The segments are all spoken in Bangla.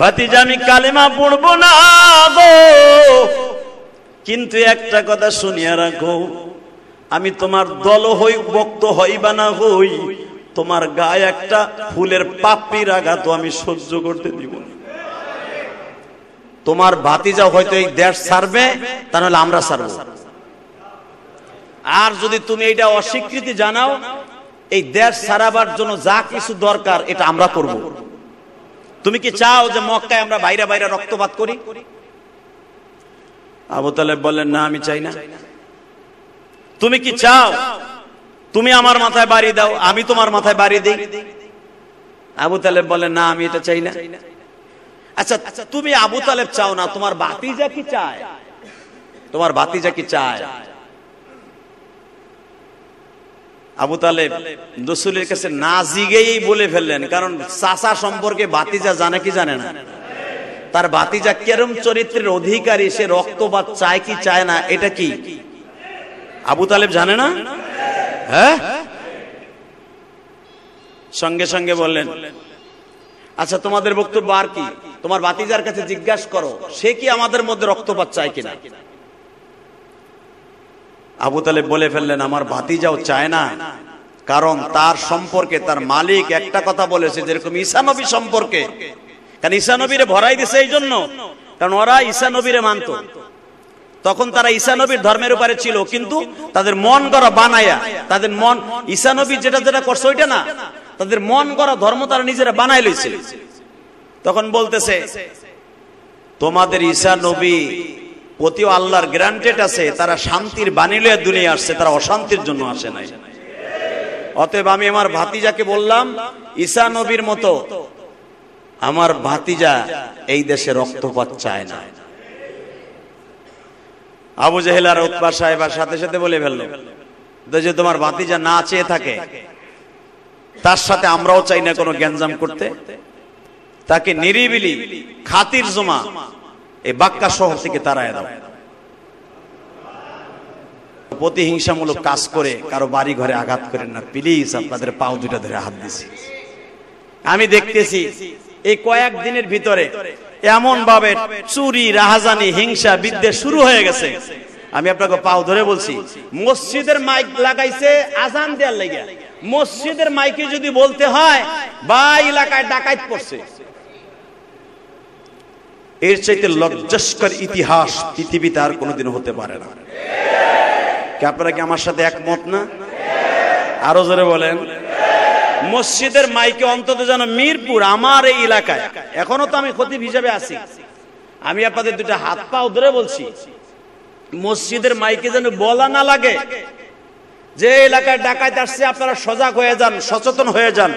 ভাতিজা, আমি কালেমা পড়ব না গো। কিন্তু একটা কথা শুনিয়া রাখো, আমি তোমার দল হই বক্ত হই বা না হই, তোমার গায়ে একটা ফুলের পাপড়ির আঘাত আমি সহ্য করতে দিব তোমার ভাতিজা হয়তো এই দেশ ছাড়বে তাহলে আমরা ছাড়বো। আর যদি তুমি এটা অস্বীকৃতি জানাও, এই দেশ ছাড়াবার জন্য যা কিছু দরকার, এটা আমরা করব। তুমি কি চাও যে মক্কায় আমরা বাইরে বাইরে রক্তপাত করি? আবু তালেব বললেন, না, আমি চাই না। তুমি কি চাও? তুমি আমার মাথায় বাড়ি দাও, আমি তোমার মাথায় বাড়ি দিই। আবু তালেব বলেন না, আমি এটা চাই না। আচ্ছা তুমি আবু তালেব চাও না, তোমার বাতিজা কি চায়? তোমার বাতিজা কি চায়? আবু তালেব রসুলের কাছে না জিগেই বলে ফেললেন, কারণ চাষা সম্পর্কে বাতিজা জানে কি জানে না। তার বাতিজা কেরম চরিত্রের অধিকারী, সে রক্তপাত চায় কি চায় না, এটা কি? আবু তালেব জানে না? হ্যাঁ? সঙ্গে সঙ্গে বললেন আচ্ছা তোমাদের বক্তব্য আর কি? তোমার বাতিজার কাছে জিজ্ঞাসা করো, সে কি আমাদের মধ্যে রক্তপাত চায় কিনা? আবু তালেব বলে ফেললেন, আমার ভাতিজাও চায় না। কারণ তার সম্পর্কে তার মালিক একটা কথা বলেছে, যেরকম ঈশানবী সম্পর্কে। কারণ ঈশানবীরে ভরাই দিছে এই জন্য। কারণ ওরা ঈশানবীরে মানত। তখন তারা ঈশানবীর ধর্মের উপরে ছিল, কিন্তু তাদের মন গড়া বানায়া, তাদের মন ঈশানবী যেটা যেটা করছে ওইটা না। তাদের মন গড়া ধর্ম তারা নিজেরা বানাই লইছে। তখন বলতেছে, তোমাদের ঈশা নবী প্রতিও আল্লাহর গ্রান্টেড আছে, তারা শান্তির বাণী লয়ে দুনিয়া আসছে, তারা অশান্তির জন্য আসে নাই। অতএব আমি আমার ভাতিজাকে বললাম, ঈসা নবীর মতো, আমার ভাতিজা এই দেশে রক্তপাত চায় না। আবু জেহেলার উৎপা সাহেবার সাথে সাথে বলে ফেলল যে তোমার ভাতিজা না চেয়ে থাকে, তার সাথে আমরাও চাই না কোনো গ্যাঞ্জাম করতে। তাকে নিরিবিলি খাতির জমা এই বাক্কা শহর থেকে তারায় দাও। প্রতিহিংসামূলক কাজ করে কারও বাড়ি ঘরে আঘাত করেন না। প্লিজ আপনাদের পাও দুটা ধরে হাত দিছি। আমি দেখতেছি এই কয়েক দিনের ভিতরে এমন ভাবে চুরি, রাহাজানি, হিংসা, বিদ্বেষ শুরু হয়ে গেছে। আমি আপনাকে পাও ধরে বলছি, মসজিদের মাইক লাগাইছে, আজান দেওয়ার লেগে মসজিদের মাইকে যদি বলতে হয়, বা এলাকায় ডাকাত পড়ছে। এর চাইতে লজ্জাস্কর ইতিহাস পৃথিবীতে আর কোনোদিন হতে পারে না। কি আপনারা কি আমার সাথে একমত না? আরও জোরে বলেন। মসজিদের মাইকে অন্তত যেন মিরপুর আমার এই এলাকায়, এখনও তো আমি খতিব হিসাবে আছি। আমি আপনাদের দুটা হাত পাও ধরে বলছি, মসজিদের মাইকে যেন বলা না লাগে, যে এলাকায় ডাকাত আসছে, আপনারা সজাগ হয়ে যান, সচেতন হয়ে যান।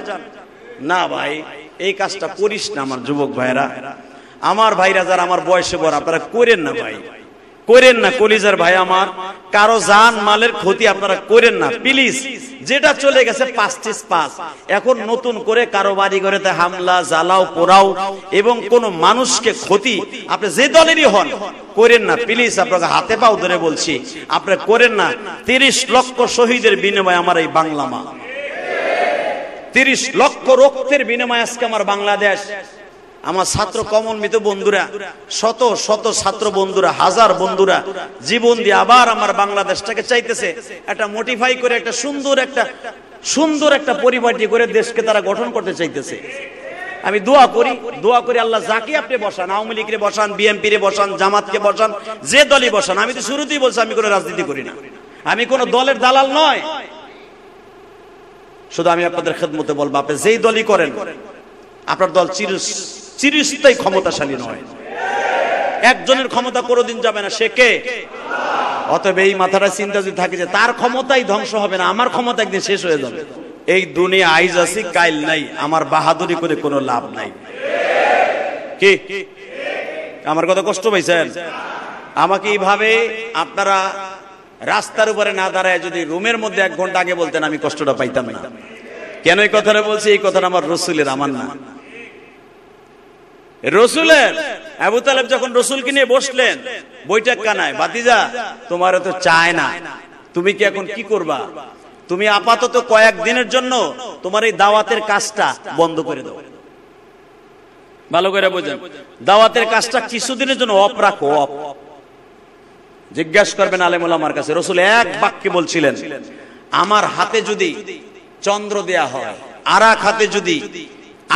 না ভাই, এই কাজটা করিস না আমার যুবক ভাইরা আমার ভাইরা যারা আমার বয়সে বড়, আপনারা করেন না ভাই। করেন না, কলিজার ভাই আমার। কারও জান, মালের ক্ষতি আপনারা করেন না প্লিজ যেটা চলে গেছে পাঁচটিস পাঁচ এখন নতুন করে কারও বাড়ি ঘরেতে হামলা, জ্বালাও, পোড়াও এবং কোন মানুষকে ক্ষতি, আপনি যে দলেরই হন, করেন না প্লিজ আপনাকে হাতে পাও ধরে বলছি। আপনি করেন না। তিরিশ লক্ষ শহীদের বিনিময়ে আমার এই বাংলা মা। তিরিশ লক্ষ রক্তের বিনিময়ে আজকে আমার বাংলাদেশ। আমার ছাত্র কমলমিত বন্ধুরা, শত শত ছাত্র বন্ধুরা, হাজার বন্ধুরা জীবন দিয়ে আবার আমার বাংলাদেশটাকে চাইতেছে একটা মোটিফাই করে একটা সুন্দর একটা সুন্দর একটা পরিপাটি করে দেশকে তারা গঠন করতে চাইতেছে। আমি দোয়া করি দোয়া করি আল্লাহ যাকে আপনি বসান, আওয়ামী লীগকে বসান বিএনপি রে বসান, জামাতকে বসান, যে দলই বসান, আমি তো শুরুতেই বলছি আমি কোনো রাজনীতি করি না। আমি কোনো দলের দালাল নয়। শুধু আমি আপনাদের খেদমতে বলব, আপনি যেই দলই করেন, আপনার দল চির চিরস্থায়ী ক্ষমতাশালী নয়। একজনের ক্ষমতা কোনোদিন যাবে না, সে কে? অতএব এই মাথাটা চিন্তা যদি থাকে যে তার ক্ষমতাই ধ্বংস হবে না, আমার ক্ষমতা একদিন শেষ হয়ে যাবে। এই দুনিয়া আইজ আছি, কাইল নাই, আমার বাহাদুরি করে কোনো লাভ নাই। কি? আমার কথা কষ্ট পাইছেন? আমাকে এইভাবে আপনারা রাস্তার উপরে না দাঁড়ায় যদি রুমের মধ্যে এক ঘণ্টা আগে বলতেন, আমি কষ্টটা পাইতাম না। কেন এই কথাটা বলছি? এই কথাটা আমার রসুলের আমার না। রসুলের? আবু তালেব যখন রসুলকে নিয়ে বসলেন, বইটা কানায় বাতিজা তোমার তো চায় না। তুমি কি এখন কি করবা? তুমি আপাতত কয়েক দিনের জন্য তোমার এই দাওয়াতের কাজটা বন্ধ করে দাও। ভালো করে বোঝেন। দাওয়াতের কাজটা কিছুদিনের জন্য অপ রাখো অপ জিজ্ঞাসা করবেন আলেমুল আমার কাছে, রসুল, এক বাক্যে বলছিলেন, আমার হাতে যদি চন্দ্র দেয়া হয় আর এক হাতে যদি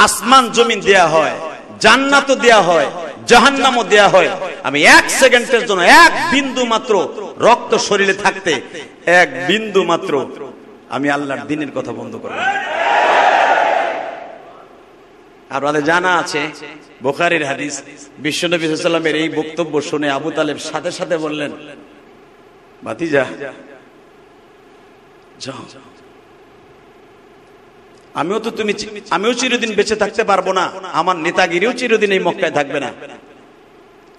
আসমান, জমিন দেয়া হয় জান্নাত দেয়া হয়, জাহান্নামও দেয়া হয় আমি এক সেকেন্ডের জন্য এক বিন্দু মাত্র রক্ত শরীরে থাকতে, এক বিন্দু মাত্র আমি আল্লাহর দিনের কথা বন্ধ করব। আপনাদের জানা আছে, বোখারির হাদিস, বিশ্বনবী সাল্লামের এই বক্তব্য শুনে আবু তালেব সাথে সাথে বললেন, ভাতিজা, যাও আমিও তো তুমি আমিও চিরদিন বেঁচে থাকতে পারব না। আমার নেতাগিরিও চিরদিন এই মক্কায় থাকবে না।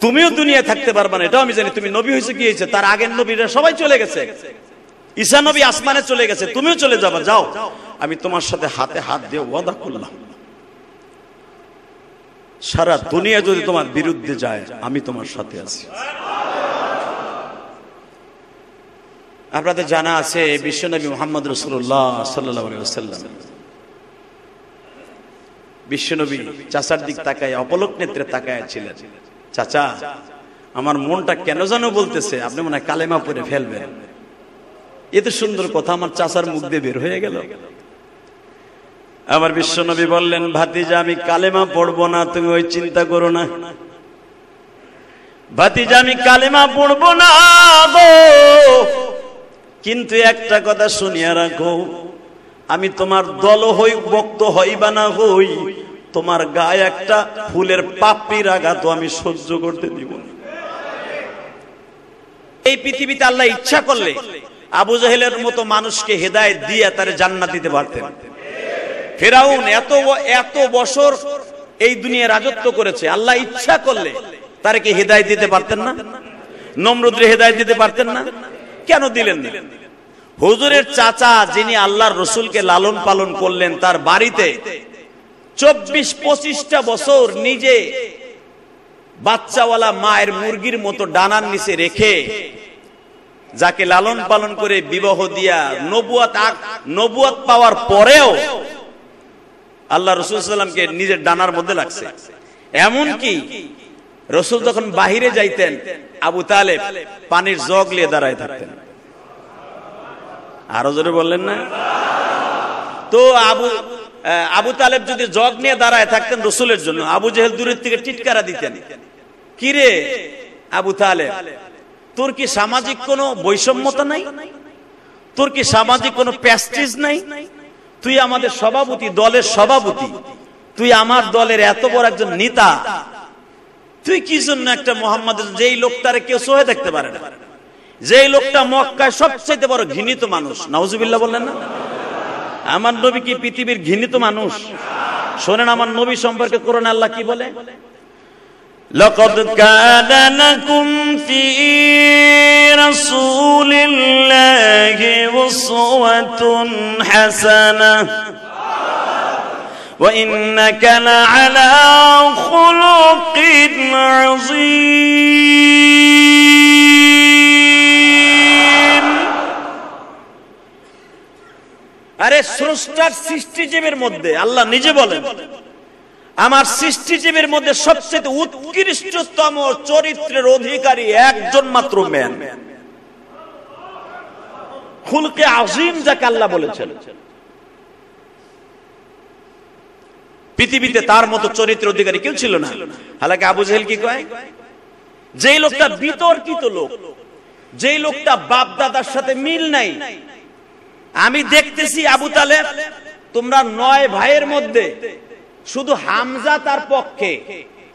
তুমিও দুনিয়ায় থাকতে পারবে না, এটাও আমি জানি। তুমি নবী হয়েছে, কি হয়েছে? তার আগের নবীরা সবাই চলে গেছে। ঈসা নবী আসমানে চলে গেছে, তুমিও চলে যাবা, যাও। আমি তোমার সাথে হাতে হাত দিয়ে ওয়াদা করলাম। সারা দুনিয়া যদি তোমার বিরুদ্ধে যায়, আমি তোমার সাথে আছি। আপনাদের জানা আছে বিশ্বনবী মোহাম্মদ রসুল্লাহ সাল্লাহ সাল্লাম বিশ্বনবী চাচার দিক তাকায়, অপলক নেত্রে তাকায় ছিলেন। চাচা, আমার মনটা কেন যেন বলতেছে, আপনি মনে হয় কালেমা পরে ফেলবেন। এত সুন্দর কথা আমার চাচার মুখ দিয়ে বের হয়ে গেল। আমার বিশ্বনবী বললেন, ভাতিজা, আমি কালেমা পড়ব না, তুমি ওই চিন্তা করো না। ভাতিজা, আমি কালেমা পড়ব না কিন্তু একটা কথা শুনিয়া রাখো আমি তোমার দল হই বক্ত হই বা না হই, তোমার গায়ে একটা ফুলের পাপড়ির আঘাত আমি সহ্য করতে দিব এই পৃথিবীতে আল্লাহ ইচ্ছা করলে আবু জাহেলের মতো মানুষকে হেদায়েত দিয়ে তার জান্নাত দিতে পারতেন। ফেরাউন এত এত বছর এই দুনিয়া রাজত্ব করেছে, আল্লাহ ইচ্ছা করলে তার কি হেদায়েত দিতে পারতেন না? নমরুদ্রে হেদায়েত দিতে পারতেন না? কেন দিলেন না? হুজুরের চাচা যিনি আল্লাহর রসুলকে লালন পালন করলেন, তার বাড়িতে চব্বিশ পঁচিশটা বছর নিজে বাচ্চাওয়ালা মায়ের মুরগির মতো ডানার নিচে রেখে যাকে লালন পালন করে বিবাহ দিয়া নবুয়াত নবুয়াত পাওয়ার পরেও আল্লাহ রসুল সাল্লামকে নিজের ডানার মধ্যে লাগছে। এমন কি রসুল যখন বাহিরে যাইতেন, আবু তালেব পানির জগ নিয়ে দাঁড়ায় থাকতেন। আরও জোরে বললেন না? তো আবু আবু তালেব যদি জগ নিয়ে দাঁড়ায় থাকতেন রসুলের জন্য, আবু জেহেল দূরের থেকে টিটকারা দিতেন। কিরে আবু তালেব? তোর কি সামাজিক কোনো বৈষম্যতা নাই? তোর কি সামাজিক কোনো প্যাস্টিজ নাই? তুই আমাদের সভাপতি, দলের সভাপতি। তুই আমার দলের এত বড় একজন নেতা। তুই কি জন্য একটা মোহাম্মদ যেই লোকটারে কেউ সহে দেখতে পারে না? যেই লোকটা মক্কায় সবচেয়ে বড় ঘৃণিত মানুষ নাউজুবিল্লাহ বললেন না আমার নবী কি পৃথিবীর ঘৃণিত মানুষ শোনেন আমার নবী সম্পর্কে করোনা আল্লাহ কি বলে لقد كان لكم في رسول الله أسوة حسنة وإنك لعلى خلق عظيم আরে স্রষ্টার সৃষ্টিজীবের মধ্যে, আল্লাহ নিজে বলেন, আমার সৃষ্টিজীবের মধ্যে সবচেয়ে উৎকৃষ্টতম চরিত্রের অধিকারী একজন মাত্র ম্যান খুলকে আজিম যাকে আল্লাহ বলেছেন। পৃথিবীতে তার মতো চরিত্র অধিকারী কেউ ছিল না। হালাকে আবু জাহেল কি কয়? যেই লোকটা বিতর্কিত লোক, যেই লোকটা বাপ দাদার সাথে মিল নাই আমি দেখতেছি আবু তালেব, তোমরা নয় ভাইয়ের মধ্যে শুধু হামজা তার পক্ষে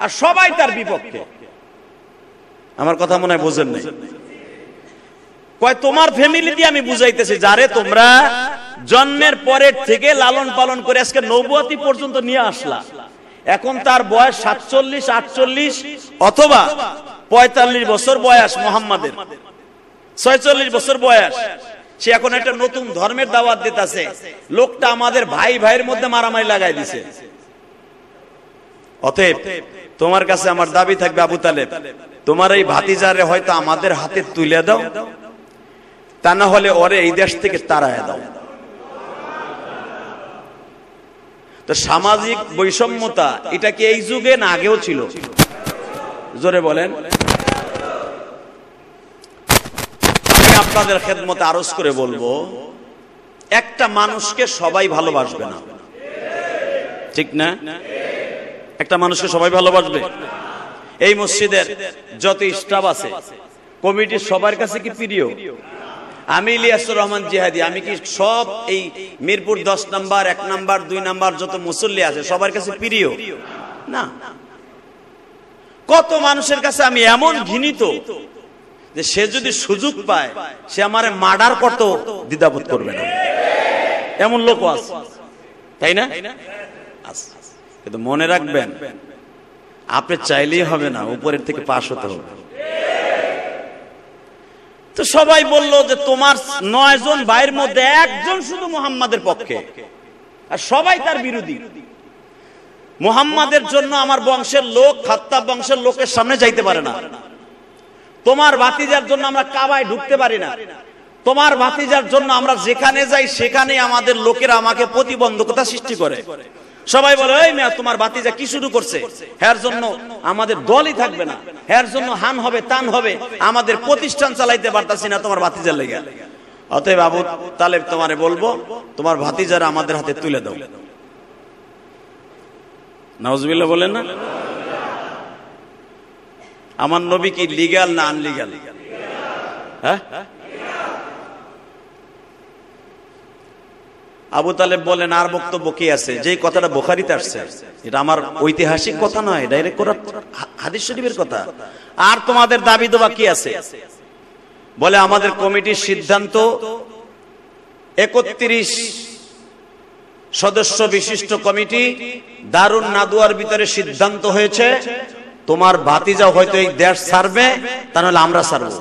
আর সবাই তার বিপক্ষে। আমার কথা মনে হয় বোঝেন নাই। কয়, তোমার ফ্যামিলি দিয়ে আমি বুঝাইতেছি, যারে তোমরা জন্মের পরের থেকে লালন পালন করে আজকে নবুয়াতি পর্যন্ত নিয়ে আসলা। এখন তার বয়স সাতচল্লিশ, আটচল্লিশ অথবা পঁয়তাল্লিশ বছর বয়স মোহাম্মদের। ছয়চল্লিশ বছর বয়স। সে এখন একটা নতুন ধর্মের দাওয়াত দিতেছে। লোকটা আমাদের ভাই ভাইয়ের মধ্যে মারামারি লাগাই দিছে। অতএব তোমার কাছে আমার দাবি থাকবে, আবু তালেব, তোমার এই ভাতিজারে হয়তো আমাদের হাতে তুলে দাও, তা না হলে ওরে এই দেশ থেকে তাড়ায় দাও। তো সামাজিক বৈষম্যতা, এটা কি এই যুগে না আগেও ছিল? জোরে বলেন আমি আপনাদের খেদমতে আরজ করে বলব, একটা মানুষকে সবাই ভালোবাসবে না। ঠিক না? একটা মানুষকে সবাই ভালোবাসবে? এই মসজিদের যত স্টাফ আছে, কমিটির সবার কাছে কি প্রিয়? আমি ইলিয়াসুর রহমান জিহাদি, আমি কি সব এই মিরপুর দশ নাম্বার, এক নাম্বার, দুই নাম্বার যত মুসল্লি আছে, সবার কাছে প্রিয়? না। কত মানুষের কাছে আমি এমন ঘৃণিত যে সে যদি সুযোগ পায়, সে আমার মার্ডার কত দ্বিধাবোধ করবে না। এমন লোক আছে। তাই না? কিন্তু মনে রাখবেন, আপনি চাইলেই হবে না, উপরের থেকে পাশ হতে হবে। তো সবাই বলল যে তোমার নয় জন ভাইয়ের মধ্যে একজন শুধু মোহাম্মদের পক্ষে। আর সবাই তার বিরোধী। মোহাম্মদের জন্য আমার বংশের লোক, খাত্তাব বংশের লোকের সামনে যাইতে পারে না। তোমার ভাতিজার জন্য আমরা কাবায় ঢুকতে পারি না। তোমার ভাতিজার জন্য আমরা যেখানে যাই, সেখানে আমাদের লোকেরা আমাকে প্রতিবন্ধকতা সৃষ্টি করে। সবাই বলে, এই মেয়া, তোমার বাতিজা কি শুরু করছে? হ্যার জন্য আমাদের দলই থাকবে না। হ্যার জন্য হান হবে, তান হবে, আমাদের প্রতিষ্ঠান চালাইতে পারতাছি না তোমার ভাতিজার লেগে। অতএব আবু তালেব, তোমারে বলব, তোমার ভাতিজারা আমাদের হাতে তুলে দাও। নওয়াজবিল্লাহ বলেন না? আমার নবী কি লিগাল না আনলিগাল হ্যাঁ? আবু তালেব বলেন, আর বক্তব্য কি আছে? যে কথাটা বোখারিতে আসছে, এটা আমার ঐতিহাসিক কথা নয় ডাইরেক্ট হাদিস শরীফের কথা। আর তোমাদের দাবি দেওয়া কি আছে? বলে, আমাদের কমিটির সিদ্ধান্ত একত্রিশ সদস্য বিশিষ্ট কমিটি দারুণ নাদুয়ার ভিতরে সিদ্ধান্ত হয়েছে। তোমার ভাতিজা হয়তো এই দেশ ছাড়বে, তা নাহলে আমরা ছাড়ব।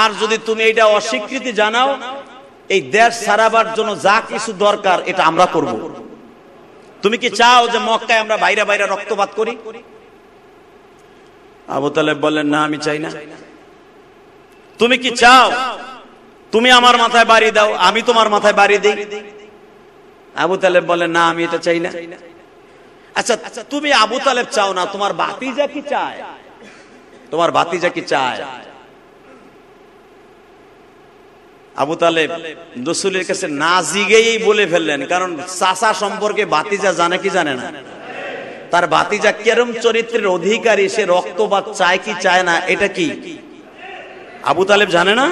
আর যদি তুমি এটা অস্বীকৃতি জানাও, এই দেশ সারাবার জন্য যা কিছু দরকার, এটা আমরা করব। তুমি কি চাও যে মক্কায় আমরা বাইরে বাইরে রক্তপাত করি? আবু তালেব বললেন, না, আমি চাই না। তুমি কি চাও, তুমি আমার মাথায় বাড়ি দাও, আমি তোমার মাথায় বাড়ি দিই? আবু তালেব বলেন না, আমি এটা চাই না। আচ্ছা তুমি আবু তালেব চাও না, তোমার বাতিজা কি চায়? তোমার বাতিজা কি চায়? আবু তালেব রসুলের কাছে না জিগেই বলে ফেললেন, কারণ চাষা সম্পর্কে বাতিজা জানে কি জানে না। তার বাতিজা কেরম চরিত্রের অধিকারী, সে রক্তপাত চায় কি চায় না, এটা কি? আবু তালেব জানে না?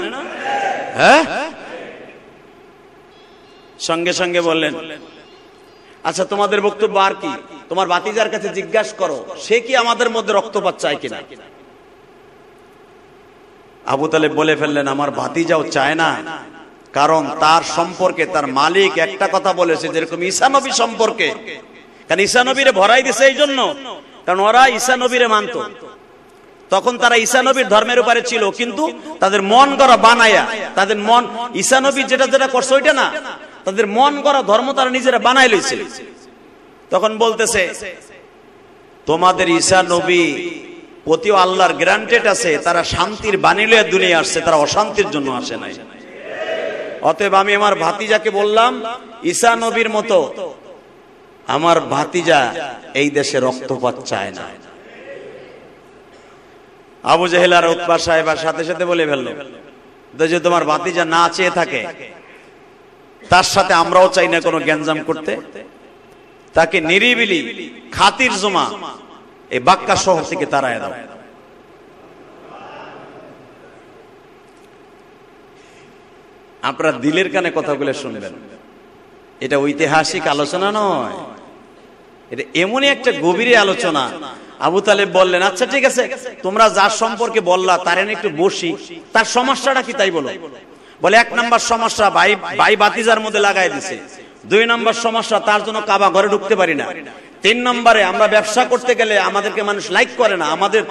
হ্যাঁ? সঙ্গে সঙ্গে বললেন আচ্ছা তোমাদের বক্তব্য আর কি? তোমার বাতিজার কাছে জিজ্ঞাসা করো, সে কি আমাদের মধ্যে রক্তপাত চায় কিনা? আবু তালেব বলে ফেললেন, আমার ভাতিজাও চায় না। কারণ তার সম্পর্কে তার মালিক একটা কথা বলেছে, যেরকম ঈসানবী সম্পর্কে। কারণ ঈসানবীরে ভরাই দিছে এই জন্য। কারণ ওরা ঈসানবীরে মানত। তখন তারা ঈসানবীর ধর্মের উপরে ছিল, কিন্তু তাদের মন গড়া বানায়া, তাদের মন ঈসানবী যেটা যেটা করছে ওইটা না। তাদের মন গড়া ধর্ম তারা নিজেরা বানাই লইছে। তখন বলতেছে, তোমাদের ঈসা নবী প্রতিও আল্লাহর গ্রান্টেড আছে, তারা শান্তির বাণী লয়ে দুনিয়া আসছে, তারা অশান্তির জন্য আসে নাই। অতএব আমি আমার ভাতিজাকে বললাম, ঈসা নবীর মতো, আমার ভাতিজা এই দেশে রক্তপাত চায় না। আবু জেহেলার উৎপা সাহেব সাথে সাথে বলে ফেলল যে তোমার ভাতিজা না চেয়ে থাকে, তার সাথে আমরাও চাই না কোনো গ্যাঞ্জাম করতে। তাকে নিরিবিলি খাতির জমা এই বাক্কা শহর থেকে তারায় দাও। আপনারা দিলের কানে কথাগুলো শুনবেন। এটা ঐতিহাসিক আলোচনা নয়। এটা এমনই একটা গভীর আলোচনা। আবু তালেব বললেন আচ্ছা ঠিক আছে, তোমরা যার সম্পর্কে বললা, তার একটু বসি। তার সমস্যাটা কি তাই বলো। বলে, এক নাম্বার সমস্যা ভাই ভাই বাতিজার মধ্যে লাগাই দিছে। দুই নম্বর সমস্যা, তার জন্য কাবা ঘরে ঢুকতে পারি না। তিন নম্বরে, আমরা ব্যবসা করতে গেলে আমাদেরকে মানুষ লাইক করে না। আমাদের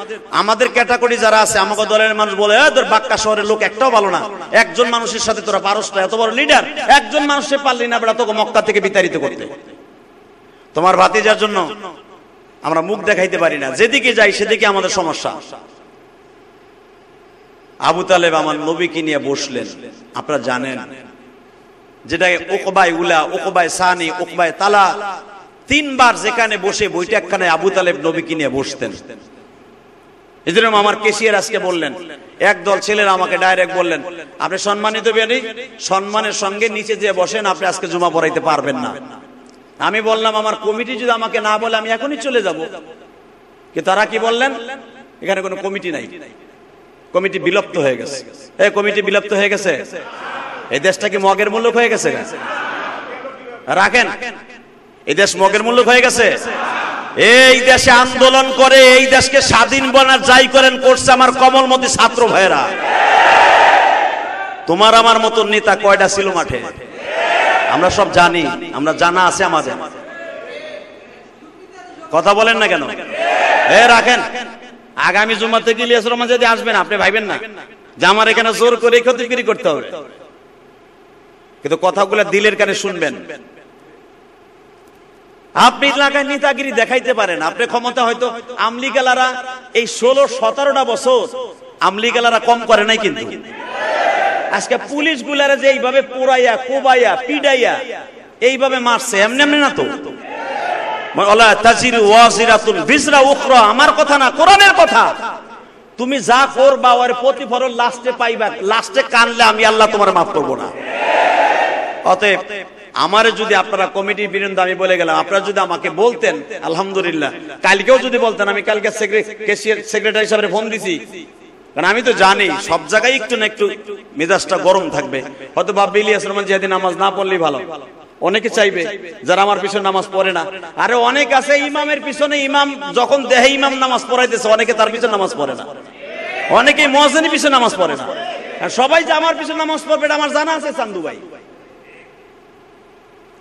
আমাদের ক্যাটাগরি যারা আছে, আমাকে দলের মানুষ বলে তোর বাক্কা শহরের লোক একটাও ভালো না। একজন মানুষের সাথে তোরা পারস এত বড় লিডার একজন মানুষের পারলি না বেড়া তোকে মক্কা থেকে বিতাড়িত করতে। তোমার ভাতি ভাতিজার জন্য আমরা মুখ দেখাইতে পারি না। যেদিকে যাই, সেদিকে আমাদের সমস্যা। আবু তালেব আমার নবীকে নিয়ে বসলেন। আপনারা জানেন যেটা ওকবায় উলা ওকবায় সানি ওকবায় তালা, তিনবার যেখানে বসে বইটা একখানে আবু তালেব নবীকে নিয়ে বসতেন। এই জন্য আমার কেশিয়ার আজকে বললেন একদল ছেলেরা আমাকে ডাইরেক্ট বললেন, আপনি সম্মানিত বেনি সম্মানের সঙ্গে নিচে যে বসেন, আপনি আজকে জমা পড়াইতে পারবেন না। আমি বললাম, আমার কমিটি যদি আমাকে না বলে, আমি এখনই চলে যাব। কি তারা কি বললেন, এখানে কোনো কমিটি নাই। কমিটি বিলুপ্ত হয়ে গেছে। এই কমিটি বিলুপ্ত হয়ে গেছে? এই দেশটা কি মগের মূল্য হয়ে গেছে? রাখেন। এই দেশ মগের মূল্য হয়ে গেছে? এই দেশে আন্দোলন করে, এই দেশকে স্বাধীন বনার যাই করেন করছে আমার কমলমতি ছাত্র ভাইয়েরা। তোমার আমার মতো নেতা কয়টা ছিল মাঠে? আমরা সব জানি, আমরা জানা আছে আমাদের। কথা বলেন না কেন? এ, রাখেন। আগামী জুমাতে ইলিয়াস রহমান যদি আসবেন, আপনি ভাইবেন না যে আমার এখানে জোর করে ক্ষতিগিরি করতে হবে। কিন্তু কথাগুলো দিলের কানে শুনবেন। আপনি এলাকায় নেতাগিরি দেখাইতে পারেন। আপনি ক্ষমতা হয়তো আমলিগালারা এই ষোলো, সতেরোটা বছর আমলিগালারা কম করে নাই কিন্তু। আজকে পুলিশ গুলারা যে এইভাবে পোড়াইয়া, কোবাইয়া, পিডাইয়া এইভাবে মারছে, এমনি এমনি না তো? আমার কথা না, কোরআনের কথা। তুমি যা করবা, ওর প্রতিফলন লাস্টে পাইবা। লাস্টে কানলে আমি আল্লাহ তোমার মাফ করব না। অতএব আমারে যদি আপনারা কমিটির বিরুদ্ধে আমি বলে গেলাম, আপনারা যদি আমাকে বলতেন, আলহামদুলিল্লাহ। কালকেও যদি বলতেন, আমি কালকে সেক্রেটারি সাহেবের ফোন দিছি। কারণ আমি তো জানি, সব জায়গায় একটু না একটু মেজাজটা গরম থাকবে। হয়তো বাব্বি ইলিয়াস রহমান নামাজ না পড়লেই ভালো। অনেকে চাইবে, যারা আমার পিছনে নামাজ পড়ে না। আরে অনেক আছে, ইমামের পিছনে ইমাম যখন দেহে ইমাম নামাজ পড়াইতেছে, অনেকে তার পিছনে নামাজ পড়ে না। অনেকে মহাজনের পিছনে নামাজ পড়ে না। সবাই যে আমার পিছনে নামাজ পড়বে, এটা আমার জানা আছে, চান্দু ভাই।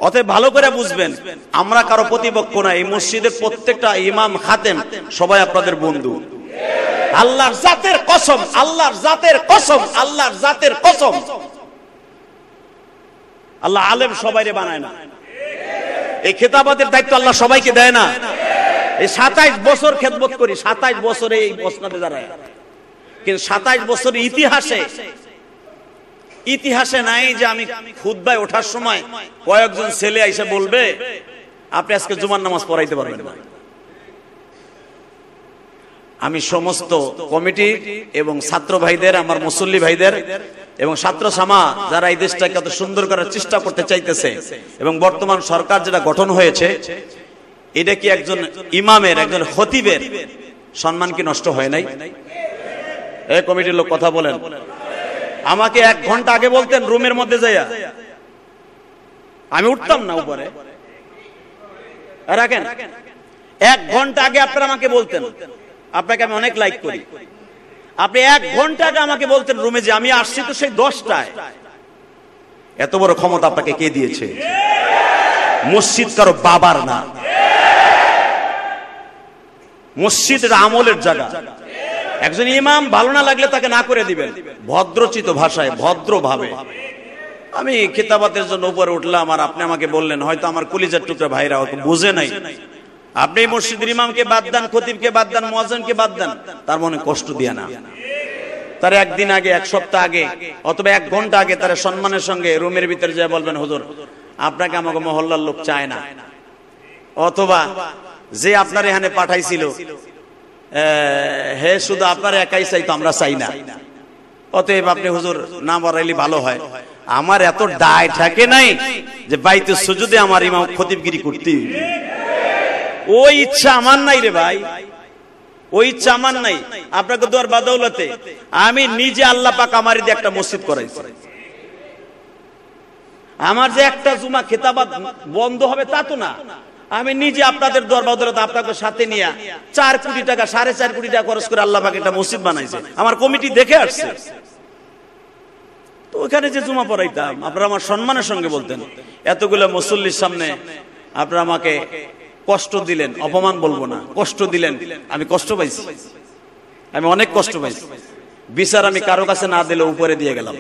অতএব ভালো করে বুঝবেন, আমরা কারও প্রতিপক্ষ না, এই মসজিদের প্রত্যেকটা ইমাম, খাতেম, সবাই আপনাদের বন্ধু। আল্লাহর জাতের কসম, আল্লাহর জাতের কসম, আল্লাহর জাতের কসম। আল্লাহ আলেম সবাইরে বানায় না। এই খেতাবাদের দায়িত্ব আল্লাহ সবাইকে দেয় না। এই সাতাইশ বছর খেদমত করি, সাতাইশ বছরে এই বসনাতে দাঁড়ায়। কিন্তু সাতাইশ বছরের ইতিহাসে ইতিহাসে নাই যে আমি খুদ্ায় ওঠার সময় কয়েকজন ছেলে এসে বলবে, আপনি আজকে জুমার নামাজ পড়াইতে পারবেন না। আমি সমস্ত কমিটি এবং ছাত্র ভাইদের, আমার মুসল্লি ভাইদের এবং ছাত্র সামা যারা এই দেশটাকে কত সুন্দর করার চেষ্টা করতে চাইতেছে এবং বর্তমান সরকার যেটা গঠন হয়েছে, এটা কি একজন ইমামের, একজন হতিবের সম্মান কি নষ্ট হয় নাই? এ কমিটির লোক কথা বলেন। আমাকে এক ঘণ্টা আগে বলতেন রুমের মধ্যে যাইয়া। আমি উঠতাম না উপরে। রাখেন। এক ঘণ্টা আগে আপনারা আমাকে বলতেন। আপনাকে আমি অনেক লাইক করি। আপনি এক ঘণ্টা আগে আমাকে বলতেন রুমে যে আমি আসছি তো সেই দশটায়। এত বড় ক্ষমতা আপনাকে কে দিয়েছে? মসজিদ কারও বাবার না। মসজিদ আমলের জায়গা। একজন ইমাম ভালো না লাগলে তাকে না করে দিবেন। ভদ্রচিত ভাষায় ভদ্র ভাবে আমি খেতাবাতের জন্য উপরে উঠলাম আর আপনি আমাকে বললেন, হয়তো আমার কলিজার টুকরা ভাইরা হয়তো বুঝে নাই। আপনি মসজিদের ইমামকে বাদ দেন, খতিবকে বাদ দেন মহাজনকে বাদ দেন, তার মনে কষ্ট দিয়ে না। তার একদিন আগে, এক সপ্তাহ আগে, অথবা এক ঘণ্টা আগে তার সম্মানের সঙ্গে রুমের ভিতরে যা বলবেন, হুজুর, আপনাকে আমাকে মহল্লার লোক চায় না। অথবা যে আপনার এখানে পাঠাইছিল হে, শুধু আপনার একাই চাই তো আমরা চাই না। অতএব আপনি হুজুর না ভালো হয়। আমার এত দায় থাকে নাই যে বাইতে আমার ইমাম করতে ওই ইচ্ছা আমার নাই রে ভাই। ওই ইচ্ছা আমার নাই। আপনাকে আমি নিজে আল্লাহ পাক আমার দিয়ে একটা মসজিদ করাইছি। আমার যে একটা জুমা খেতাবাদ বন্ধ হবে তা তো না। আমি নিজে আপনাদের দর বদলত আপনাকে সাথে নিয়ে চার কোটি টাকা, সাড়ে চার কোটি টাকা খরচ করে আল্লাহ পাক একটা মসজিদ বানাইছে। আমার কমিটি দেখে আসছে। তো ওখানে যে জুমা পড়াইতাম, আপনারা আমার সম্মানের সঙ্গে বলতেন, এতগুলো মুসল্লির সামনে আপনারা আমাকে কষ্ট দিলেন, অপমান বলব না, কষ্ট দিলেন, আমি কষ্ট পাইছি। আমি অনেক কষ্ট পাইছি। বিচার আমি কারও কাছে না দিলে উপরে দিয়ে গেলাম।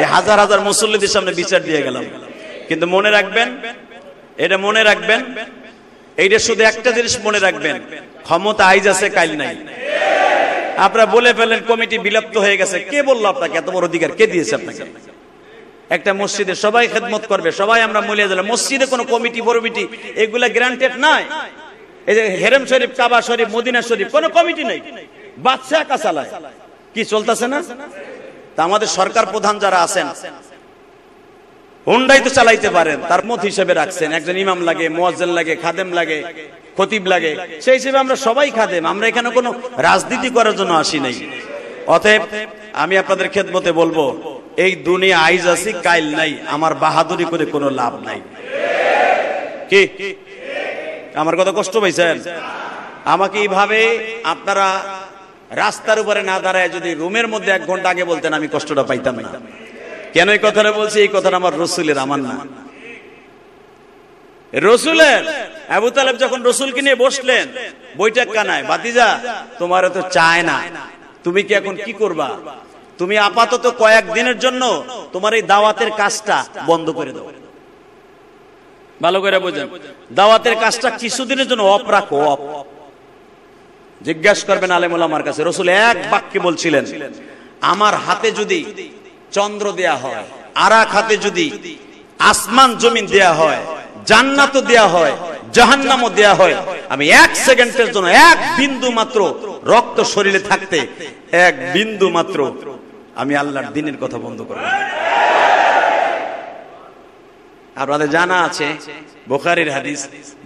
এই হাজার হাজার মুসল্লিদের সামনে বিচার দিয়ে গেলাম। কিন্তু মনে রাখবেন এটা মনে রাখবেন, এইটা শুধু একটা জিনিস মনে রাখবেন, ক্ষমতা আইজ আছে, কাইল নাই। আপনারা বলে ফেলেন কমিটি বিলুপ্ত হয়ে গেছে, কে বলল আপনাকে? এত বড় অধিকার, কে দিয়েছে আপনাকে? একটা মসজিদে সবাই খেদমত করবে, সবাই আমরা মলিয়া দিলাম। মসজিদে কোনো কমিটি ফরমিটি এগুলা গ্রান্টেড নাই। এই যে হেরেম শরীফ, কাবা শরীফ, মদিনা শরীফ, কোনো কমিটি নেই। বাদশাহ একা চালায় কি চলতেছে না? তা আমাদের সরকার প্রধান যারা আছেন হুন্ডাই তো চালাইতে পারেন, তার মত হিসেবে রাখছেন। একজন ইমাম লাগে, মোয়াজ্জেন লাগে, খাদেম লাগে, খতিব লাগে, সেই হিসেবে আমরা সবাই খাদেম। আমরা এখানে কোনো রাজনীতি করার জন্য আসি নাই। অতএব আমি আপনাদের খেদমতে বলব, এই দুনিয়া আইজ আছি, কাইল নাই, আমার বাহাদুরি করে কোনো লাভ নাই। কি? আমার কথা কষ্ট পাইছেন? আমাকে এইভাবে আপনারা রাস্তার উপরে না দাঁড়ায় যদি রুমের মধ্যে এক ঘণ্টা আগে বলতেন, আমি কষ্টটা পাইতাম না। কেন এই কথাটা বলছি? এই কথাটা আমার রসুলের আমার না। রসুলের? আবু তালেব যখন রসুলকে নিয়ে বসলেন, বইটা কানায় বাতিজা তোমার তো চায় না। তুমি কি এখন কি করবা? তুমি আপাতত কয়েক দিনের জন্য তোমার এই দাওয়াতের কাজটা বন্ধ করে দাও। ভালো করে বোঝেন। দাওয়াতের কাজটা কিছুদিনের জন্য অপ রাখো অপ জিজ্ঞাসা করবেন আলেমুল আমার কাছে, রসুল, এক বাক্যে বলছিলেন, আমার হাতে যদি চন্দ্র দেয়া হয় আর এক হাতে যদি আসমান, জমিন দেয়া হয়, জান্নাতও দেয়া হয়, জাহান্নামও দেয়া হয়, আমি এক সেকেন্ডের জন্য এক বিন্দু মাত্র রক্ত শরীরে থাকতে, এক বিন্দু মাত্র আমি আল্লাহর দিনের কথা বন্ধ করব আপনাদের জানা আছে, বোখারির হাদিস,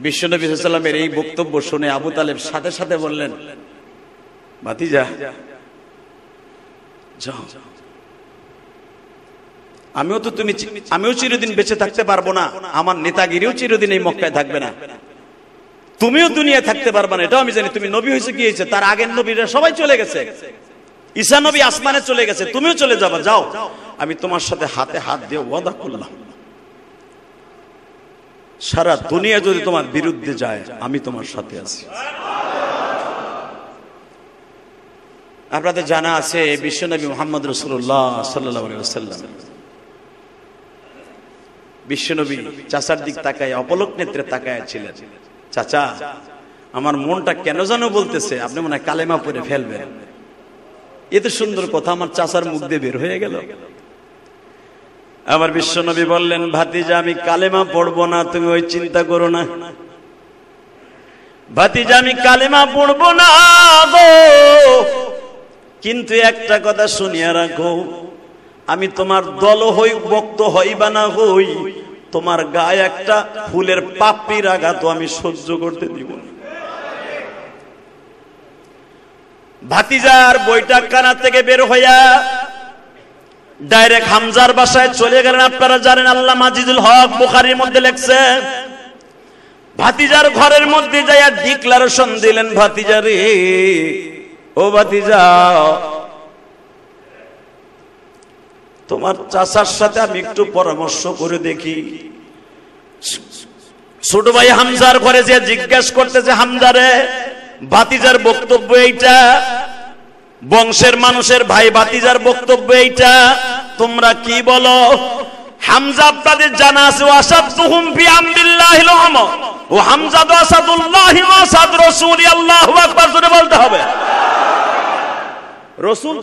বিশ্বনবী সাল্লামের এই বক্তব্য শুনে আবু তালেব সাথে সাথে বললেন, ভাতিজা, যাও। আমিও তো তুমি আমিও চিরদিন বেঁচে থাকতে পারব না। আমার নেতাগিরিও চিরদিন এই মক্কায় থাকবে না। তুমিও দুনিয়া থাকতে পারবে না, এটাও আমি জানি। তুমি নবী হয়েছে কি হয়েছে তার আগের নবীরা সবাই চলে গেছে। ঈসা নবী আসমানে চলে গেছে, তুমিও চলে যাবা, যাও। আমি তোমার সাথে হাতে হাত দিয়ে ওয়াদা করলাম। সারা দুনিয়া যদি তোমার বিরুদ্ধে যায়, আমি তোমার সাথে আছি। আপনাদের জানা আছে বিশ্বনবী মোহাম্মদ রসুল্লাহ সাল্লাহ সাল্লাম বিশ্বনবী চাচার দিক তাকায়, অপলক নেত্রে তাকায় ছিলেন। চাচা, আমার মনটা কেন যেন বলতেছে, আপনি মনে হয় কালেমা পরে ফেলবেন। এত সুন্দর কথা আমার চাচার মুখ দিয়ে বের হয়ে গেল। আবার বিশ্বনবী বললেন, ভাতিজা, আমি কালেমা পড়ব না, তুমি ওই চিন্তা করো না। ভাতিজা, আমি কালেমা পড়ব না কিন্তু একটা কথা শুনিয়া রাখো আমি তোমার দল হই বক্ত হই বা না হই, তোমার গায়ে একটা ফুলের পাপড়ির আঘাত আমি সহ্য করতে দিব ভাতিজার বইটা কানা থেকে বের হইয়া ডাইরেক্ট হামজার বাসায় চলে গেলেন। আপনারা জানেন আল্লাহ মাজিদুল হক বুখারির মধ্যে লেখছে, ভাতিজার ঘরের মধ্যে যাইয়া ডিক্লারেশন দিলেন, ভাতিজা রে, ও ভাতিজা তোমার চাচার সাথে আমি একটু পরামর্শ করে দেখি। ছোট ভাই হামজার ঘরে যে জিজ্ঞাসা করতেছে হামজারে, ভাতিজার বক্তব্য এইটা, বংশের মানুষের ভাই বাতিজার বক্তব্য এইটা, তোমরা কি বলো? হামজা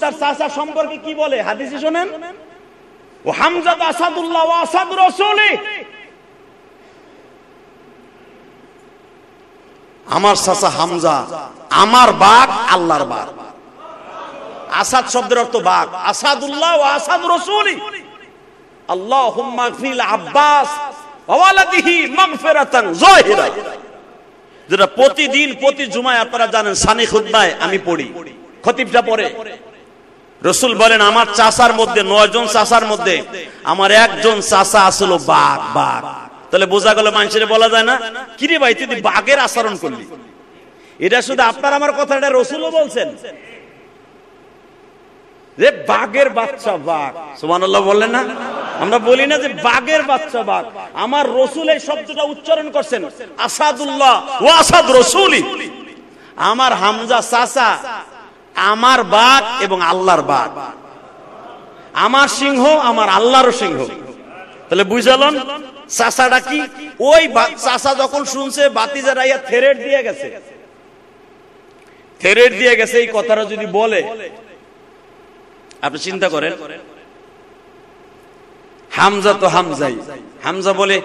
তার চাচা সম্পর্কে কি বলে? হাদিসে শোনেন? ও হামজা তো আসাদুল্লাহ আসাদ রাসূলি। আমার চাচা হামজা, আমার বাঘ আল্লাহর বাঘ আসাদ শব্দের অর্থ বাঘ আসাদুল্লাহ আসাদ রসুলি। আল্লাহ আব্বাস যেটা প্রতিদিন প্রতি জুমায় আপনারা জানেন, সানি খুতবায় আমি পড়ি। খতিবটা পড়ে। রসুল বলেন, আমার চাষার মধ্যে নয় জন চাষার মধ্যে আমার একজন চাষা আসলো বাঘ বাঘ। তাহলে বোঝা গেল মানুষের বলা যায় না? কিরে ভাই, তুই বাঘের আচরণ করলি? এটা শুধু আপনার আমার কথাটা রসুলও বলছেন। যে বাঘের বাচ্চা বাঘ। সুমান বললেন না? আমরা বলি না যে বাঘের বাচ্চা বাঘ। আমার রসুল এই শব্দটা উচ্চারণ করছেন, আসাদুল্লাহ ও আসাদ রসুলি। আমার হামজা চাচা আমার বাঘ এবং আল্লাহর বাঘ। আমার সিংহ, আমার আল্লাহর সিংহ। তাহলে বুঝালন? চাষাটা কি? ওই চাষা যখন শুনছে বাতি রাইয়া থেরেট দিয়ে গেছে। থেরেট দিয়ে গেছে, এই কথাটা যদি বলে, আপনি চিন্তা করেন। হামজা তো হামজাই। হামজা বলে,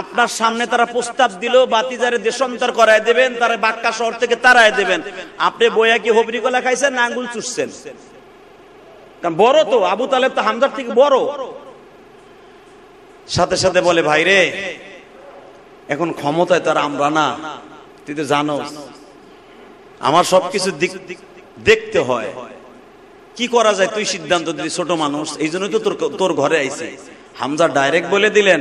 আপনার সামনে তারা প্রস্তাব দিল, বাতিজারে দেশান্তর করায় দেবেন, তারা বাক্কা শহর থেকে তারায় দেবেন। আপনি বইয়া কি হবরি কলা খাইছেন না আঙ্গুল চুষছেন? কারণ বড় তো, আবু তালেব তো হামজার থেকে বড়। সাথে সাথে বলে, ভাই রে, এখন ক্ষমতায় তার আমরা না। তুই তো জানো আমার সবকিছু দিক, দেখতে হয়। কি করা যায়? তুই সিদ্ধান্ত দিলি, ছোট মানুষ। এই জন্যই তো তোর তোর ঘরে আইছে। হামজা ডাইরেক্ট বলে দিলেন,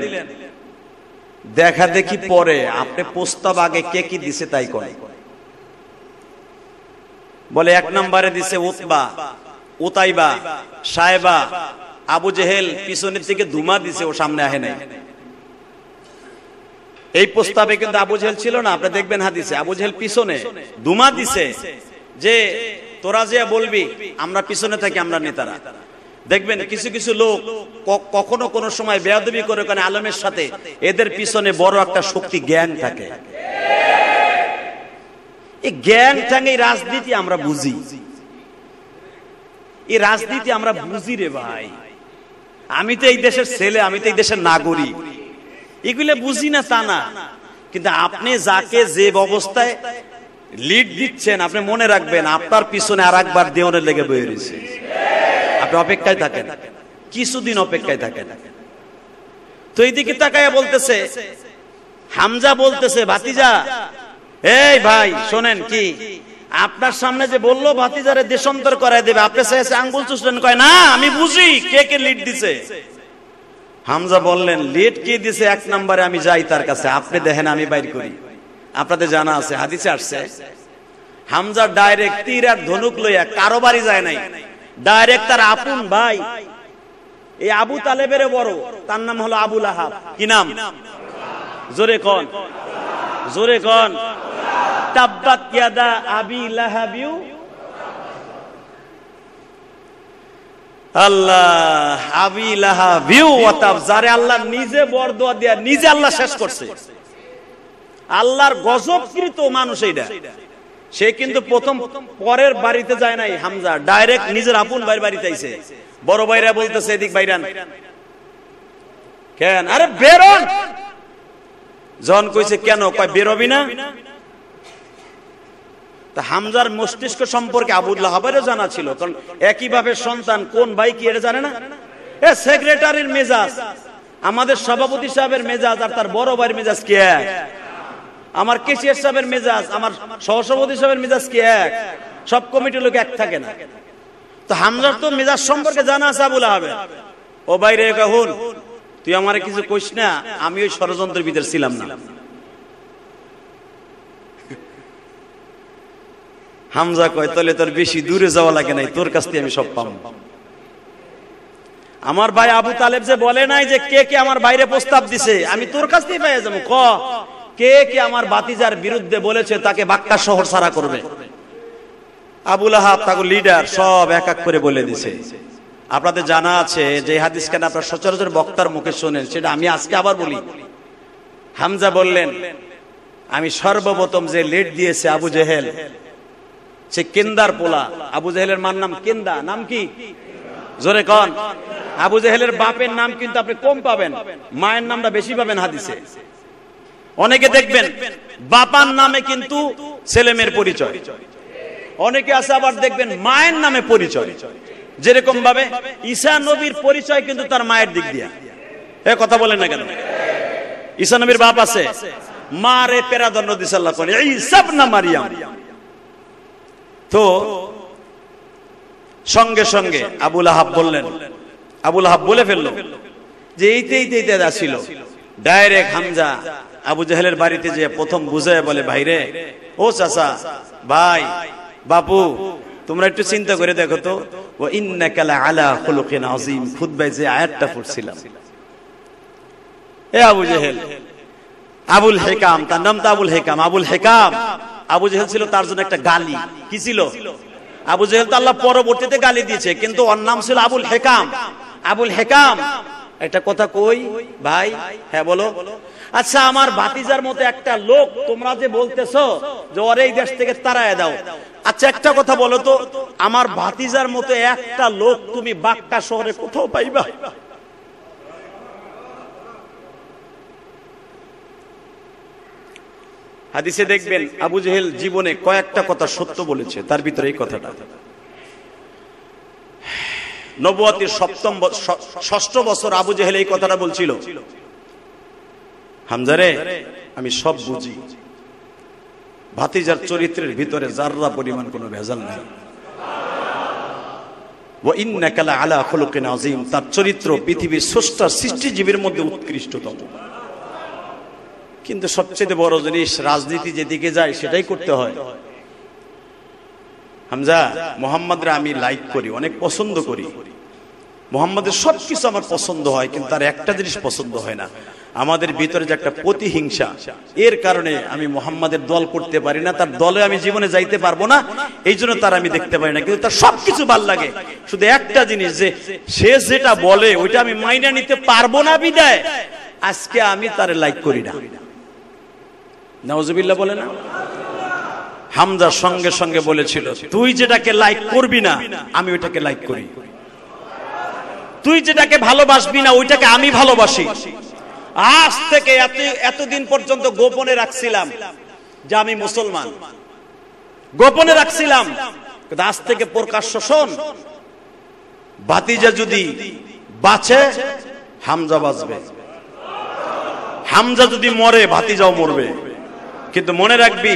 দেখা দেখি পরে, আপনি প্রস্তাব আগে কে কি দিছে তাই করে বলে এক নম্বরে দিছে উতবা, উতাইবা সাহেবা আবু জেহেল পিছনের থেকে ধুমা দিছে, ও সামনে আহে নাই। এই প্রস্তাবে কিন্তু আবু জেহেল ছিল না, আপনি দেখবেন হা হাদিসে, আবু জেহেল পিছনে দুমা দিছে যে, তোরা যে বলবি, আমরা পিছনে থাকি, আমরা নেতারা। দেখবেন কিছু কিছু লোক কখনো কোনো সময় বেয়াদবি করে কারণ আলমের সাথে। এদের পিছনে বড় একটা শক্তি জ্ঞান থাকে। এই জ্ঞান ঠ্যাং রাজনীতি আমরা বুঝি। এই রাজনীতি আমরা বুঝি রে ভাই। আমি তো এই দেশের ছেলে, আমি তো এই দেশের নাগরিক। এগুলো বুঝি না তা না। কিন্তু আপনি যাকে যে অবস্থায় লিড দিচ্ছেন, আপনি মনে রাখবেন, আপনার পিছনে আর একবার দেওয়ানের লেগে বয়ে রয়েছে। আপনি অপেক্ষায় থাকেন। কিছুদিন অপেক্ষায় থাকেন। তো এইদিকে তাকায় বলতেছে, হামজা বলতেছে, ভাতিজা, এই ভাই, শোনেন কি, আপনার সামনে যে বলল ভাতিজারে দেশান্তর করায় দেবে, আপনি চাইছে আঙ্গুল চুষলেন, কয়, না, আমি বুঝি কে কে লিড দিছে। হামজা বললেন লিড কে দিছে এক নম্বরে আমি যাই তার কাছে, আপনি দেখেন আমি বাইর করি। আপনাদের জানা আছে, হাদিসে আসছে, হামজা ডাইরেক্ট তীর আর ধনুক লইয়া কারও বাড়ি যায় নাই। ডাইরেক্ট তার আপন ভাই। এই আবু তালেবের বড়, তার নাম হলো আবুল আহাব। কি নাম? জোরে কন। জোরে কন। আল্লাহ ওয়াতাব আল্লাহ নিজে নিজে আল্লাহ শেষ করছে। আল্লাহর গজবকৃত মানুষ এইটা। সে কিন্তু প্রথম পরের বাড়িতে যায় নাই, হামজা। ডাইরেক্ট নিজের আপন ভাইয়ের বাড়িতে আইছে। বড় ভাইরা বলতেছে, এদিক বাইরান কেন? আরে বেরোন! জন কইছে, কেন? কয়, বেরোবি না? তা হামজার মস্তিষ্ক সম্পর্কে আবুল্লাহ জানা ছিল, কারণ একইভাবে সন্তান কোন ভাই কি এটা জানে না? এ সেক্রেটারির মেজাজ। আমাদের সভাপতি সাহেবের মেজাজ আর তার বড় ভাইয়ের মেজাজ কি? আমার কেশিয়ার সাহেবের মেজাজ, আমার সহসভাপতি সাহেবের মেজাজ কি এক? সব কমিটির লোক এক থাকে না। তো হামজার তো মেজাজ সম্পর্কে জানা আছে আবুল আহবেদ ও বাইরে হুন, তুই আমার কিছু কইস না, আমি ওই ষড়যন্ত্রের ভিতরে ছিলাম না। হামজা কয়, তাহলে তোর বেশি দূরে যাওয়া লাগে নাই, তোর কাছ থেকে আমি সব পাম আমার ভাই আবু তালেব যে বলে নাই যে কে কে আমার বাইরে প্রস্তাব দিছে, আমি তোর কাছ থেকে পাই যাব, ক? কে কে আমার বাতিজার বিরুদ্ধে বলেছে তাকে বাক্কা শহর সারা করবে? আবুল আহাব তাকে লিডার সব এক এক করে বলে দিছে। আপনাদের জানা আছে যে হাদিস কেন আপনার সচরাচর বক্তার মুখে শোনেন, সেটা আমি আজকে আবার বলি। হামজা বললেন, আমি সর্বপ্রথম যে লিড দিয়েছে আবু জেহেল, সে কেন্দার পোলা। আবু জেহেলের মার নাম কেন্দা, নাম কি? জোরে কন। আবু জেহেলের বাপের নাম কিন্তু আপনি কম পাবেন, মায়ের নামটা বেশি পাবেন হাদিসে। অনেকে দেখবেন বাপার নামে কিন্তু ছেলে মেয়ের পরিচয়। অনেকে আছে আবার দেখবেন মায়ের নামে পরিচয়। যেরকম ভাবে ঈশা নবীর পরিচয় কিন্তু তার মায়ের দিক দিয়া। এ কথা বলেন না কেন? ঈশা নবীর বাপ আছে। মা রে পেরাদন্ড দিসাল্লাহ করে এই সব না মারিয়াম। তো সঙ্গে সঙ্গে আবুল আহাব বললেন আবুল আহাব বলে ফেলল যে এইতে এইতে এইতে ছিল ডাইরেক্ট হামজা আবু জাহেলের বাড়িতে যে প্রথম বুঝায় বলে, ভাইরে, ও চাচা, ভাই, বাপু, তোমরা একটু চিন্তা করে দেখো তো। ও ইন্নাকালা আলা খুতবায় যে আয়াতটা পড়ছিলাম। এ আবু জাহেল, আবুল হেকাম, তার নাম তো আবুল হেকাম আবুল হেকাম। আবু জেহেল ছিল তার জন্য একটা গালি। কি ছিল? আবু জেহেল তো আল্লাহ পরবর্তীতে গালি দিয়েছে, কিন্তু ওর নাম ছিল আবুল হেকাম। আবুল হেকাম। একটা কথা কই, ভাই হ্যাঁ বলো। আচ্ছা আমার ভাতিজার মতো একটা লোক তোমরা যে বলতেছো যে ওর এই দেশ থেকে তারায় দাও। আচ্ছা একটা কথা বলো তো, আমার ভাতিজার মতো একটা লোক তুমি বাক্কা শহরে কোথাও পাইবা? হাদিসে দেখবেন, আবু জেহেল জীবনে কয়েকটা কথা সত্য বলেছে, তার ভিতরে এই কথাটা। নবুয়াতির সপ্তম ষষ্ঠ বছর আবু জেহেল এই কথাটা বলছিল। হামজারে, আমি সব বুঝি। ভাতিজার চরিত্রের ভিতরে জাররা পরিমাণ কোনো ভেজাল নাই। আলা খুলুকিন আযীম, তার চরিত্র পৃথিবীর স্রষ্টা সৃষ্টিজীবীর মধ্যে উৎকৃষ্টতম। কিন্তু সবচেয়ে বড় জিনিস, রাজনীতি যেদিকে যায়, সেটাই করতে হয়। হামজা, মোহাম্মদরা আমি লাইক করি, অনেক পছন্দ করি। মোহাম্মদের সবকিছু আমার পছন্দ হয়, কিন্তু তার একটা জিনিস পছন্দ হয় না। আমাদের ভিতরে যে একটা প্রতিহিংসা, এর কারণে আমি মোহাম্মদের দল করতে পারি না, তার দলে আমি জীবনে যাইতে পারব না এই জন্য তার আমি দেখতে পারি না, কিন্তু তার সবকিছু ভালো লাগে। শুধু একটা জিনিস যে, সে যেটা বলে, ওইটা আমি মাইনা নিতে পারব না বিদায়। আজকে আমি তারে লাইক করি না। নওয়াজবিল্লাহ বলে না? হামজা সঙ্গে সঙ্গে বলেছিল, তুই যেটাকে লাইক করবি না, আমি ওইটাকে লাইক করি। তুই যেটাকে ভালোবাসবি না, ওইটাকে আমি ভালোবাসি। আজ থেকে এত এতদিন পর্যন্ত গোপনে রাখছিলাম যে আমি মুসলমান। গোপনে রাখছিলাম। আজ থেকে প্রকাশ্য শোন বাতিজা যদি বাঁচে, হামজা বাঁচবে। হামজা যদি মরে, ভাতিজাও মরবে। কিন্তু মনে রাখবি,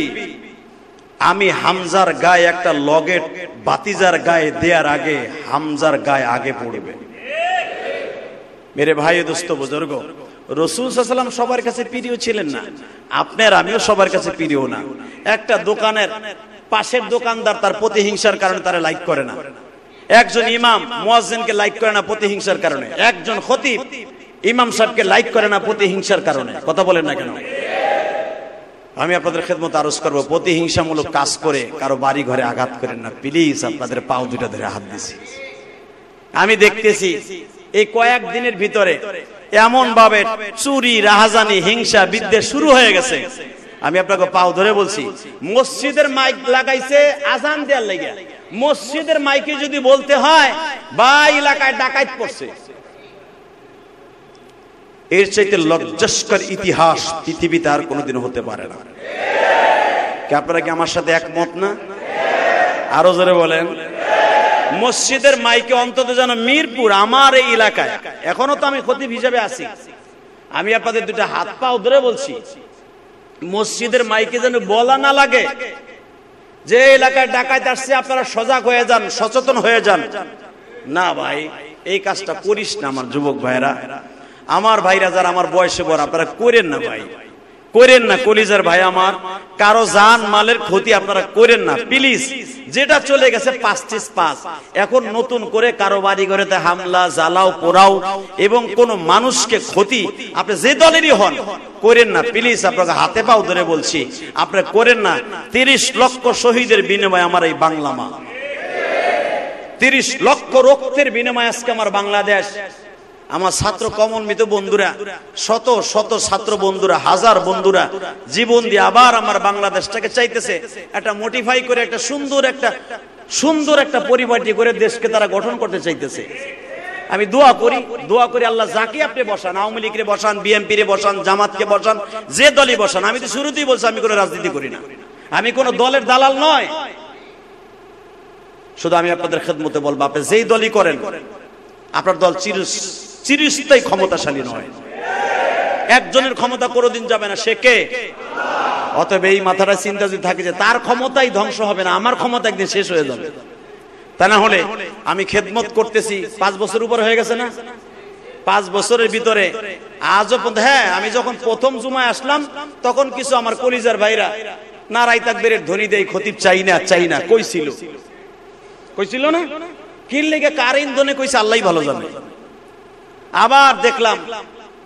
আমি হামজার গায়ে একটা লগেট বাতিজার গায়ে দেয়ার আগে হামজার গায়ে আগে পড়বে। মেরে ভাই দোস্ত, বুজুর্গ রসুল সাল্লাম সবার কাছে প্রিয় ছিলেন না। আপনার আমিও সবার কাছে প্রিয় না। একটা দোকানের পাশের দোকানদার তার প্রতিহিংসার কারণে তারা লাইক করে না। একজন ইমাম মুয়াজ্জিনকে লাইক করে না প্রতিহিংসার কারণে। একজন খতিব ইমাম সাহেবকে লাইক করে না প্রতিহিংসার কারণে। কথা বলেন না কেন? আমি আপনাদের খেদমত আরজ করব। প্রতিহিংসামূলক কাজ করে কারও বাড়ি ঘরে আঘাত করেন না। প্লিজ আপনাদের পাও দুটা ধরে হাত দিছি। আমি দেখতেছি এই কয়েক দিনের ভিতরে এমন ভাবে চুরি, রাহাজানি, হিংসা, বিদ্বেষ শুরু হয়ে গেছে। আমি আপনাকে পাও ধরে বলছি, মসজিদের মাইক লাগাইছে আজান দেওয়ার লেগে মসজিদের মাইকে যদি বলতে হয় বা এলাকায় ডাকাত পড়ছে। এর চাইতে লজ্জাস্কর ইতিহাস পৃথিবীতে আর কোনোদিন হতে পারে না। আপনারা কি আমার সাথে একমত না? আরও জোরে বলেন। মসজিদের মাইকে অন্তত যেন মিরপুর, আমার এই এলাকায়। এখনও তো আমি খতিব হিসাবে আছি। আমি আপনাদের দুটা হাত পাও ধরে বলছি, মসজিদের মাইকে যেন বলা না লাগে, যে এলাকায় ডাকাত আসছে, আপনারা সজাগ হয়ে যান, সচেতন হয়ে যান। না ভাই, এই কাজটা করিস না আমার যুবক ভাইরা। আমার ভাইরা যারা আমার বয়সে বড়, আপনারা করেন না ভাই। করেন না, কলিজার ভাই আমার। কারও জান, মালের ক্ষতি আপনারা করেন না প্লিজ যেটা চলে গেছে, পাঁচ চিস পাঁচ। এখন নতুন করে কারও বাড়ি ঘরেতে হামলা, জ্বালাও, পোড়াও এবং কোন মানুষকে ক্ষতি, আপনি যে দলেরই হন, করেন না প্লিজ আপনাকে হাতে পাও ধরে বলছি। আপনি করেন না, তিরিশ লক্ষ শহীদের বিনিময়ে আমার এই বাংলা মা। তিরিশ লক্ষ রক্তের বিনিময়ে আজকে আমার বাংলাদেশ আমার ছাত্র কমনমিত বন্ধুরা শত শত ছাত্র বন্ধুরা হাজার বন্ধুরা জীবন দিয়ে আবার আমার বাংলাদেশটাকে চাইতেছে একটা মোটিফাই করে একটা সুন্দর একটা সুন্দর একটা পরিপাটি করে দেশকে তারা গঠন করতে চাইতেছে। আমি দোয়া করি দোয়া করি আল্লাহ যাকে আপনি বসান আওয়ামী লীগের বসান বিএনপি রে বসান জামাতকে বসান যে দলই বসান আমি তো শুরুতেই বলছি আমি কোনো রাজনীতি করি না। আমি কোনো দলের দালাল নয়। শুধু আমি আপনাদের খেদমতে বলব আপনি যেই দলই করেন আপনার দল চির চিরস্থায়ী ক্ষমতাশালী নয়। একজনের ক্ষমতা কোনোদিন যাবে না, সে কে? অতএব এই মাথাটা চিন্তা যদি থাকে যে তার ক্ষমতাই ধ্বংস হবে না, আমার ক্ষমতা একদিন শেষ হয়ে যাবে। তা না হলে আমি খেদমত করতেছি, পাঁচ বছর উপর হয়ে গেছে না? পাঁচ বছরের ভিতরে আজও হ্যাঁ আমি যখন প্রথম জুমায় আসলাম, তখন কিছু আমার কলিজার ভাইরা নারাই তাকবীরের ধ্বনি দেই, খতিব চাই না চাই না কইছিল। কইছিল না? কির লেগে কার ইন্ধনে কইছে আল্লাহ ভালো জানে। আবার দেখলাম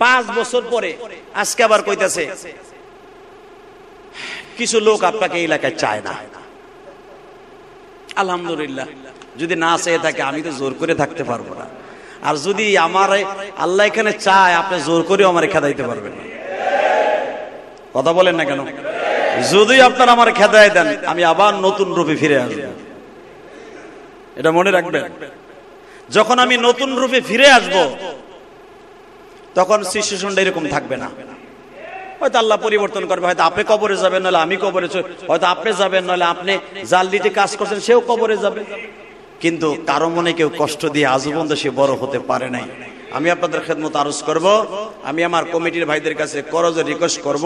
পাঁচ বছর পরে, আজকে আবার কইতাছে, কিছু লোক আপনাকে এলাকায় চায় না। আলহামদুলিল্লাহ, যদি না চেয়ে থাকে আমি তো জোর করে থাকতে পারব না। আর যদি আমার আল্লাহ এখানে চায়, আপনি জোর করে আমার খেদা দিতে পারবেন না। কথা বলেন না কেন? যদি আপনার আমার খেদায় দেন, আমি আবার নতুন রূপে ফিরে আসব। এটা মনে রাখবেন? যখন আমি নতুন রূপে ফিরে আসব তখন সিচুয়েশনটা এরকম থাকবে না। হয়তো আল্লাহ পরিবর্তন করবে, হয়তো আপনি কবরে যাবেন, নাহলে আমি কবরে হয়তো আপনি যাবেন, নাহলে আপনি জালদিতে কাজ করছেন, সেও কবরে যাবে। কিন্তু কারও মনে কেউ কষ্ট দিয়ে পর্যন্ত সে বড় হতে পারে নাই। আমি আপনাদের খেদমত আরজ করব। আমি আমার কমিটির ভাইদের কাছে করজে রিকোয়েস্ট করব,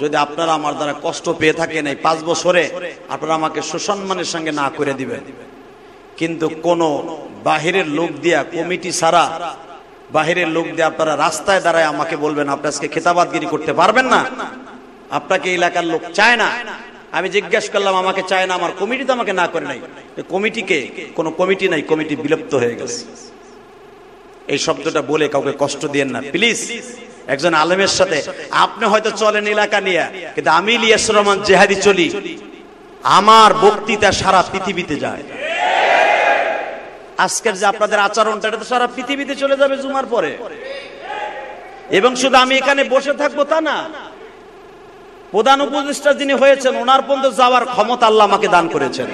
যদি আপনারা আমার দ্বারা কষ্ট পেয়ে থাকেন এই পাঁচ বছরে, আপনারা আমাকে সুসম্মানের সঙ্গে না করে দিবেন। কিন্তু কোন বাহিরের লোক দিয়া কমিটি ছাড়া বাহিরের লোক দিয়ে আপনারা রাস্তায় দাঁড়ায় আমাকে বলবেন, আপনি আজকে খেতাবাদগিরি করতে পারবেন না? আপনাকে এলাকার লোক চায় না। আমি জিজ্ঞাসা করলাম, আমাকে চায় না, আমার কমিটি তো আমাকে না করে নাই। কমিটিকে, কোনো কমিটি নাই, কমিটি বিলুপ্ত হয়ে গেছে। এই শব্দটা বলে কাউকে কষ্ট দিয়েন না। প্লিজ, একজন আলেমের সাথে, আপনি হয়তো চলেন এলাকা নিয়ে, কিন্তু আমি ইলিয়াস রহমান জেহাদি চলি। আমার বক্তৃতা সারা পৃথিবীতে যায়। আজকের যে আপনাদের আচরণটা, এটা তো সারা পৃথিবীতে চলে যাবে জুমার পরে। এবং শুধু আমি এখানে বসে থাকব তা না, প্রধান উপদেষ্টা যিনি হয়েছেন, ওনার পর্যন্ত যাওয়ার ক্ষমতা আল্লাহ আমাকে দান করেছেন।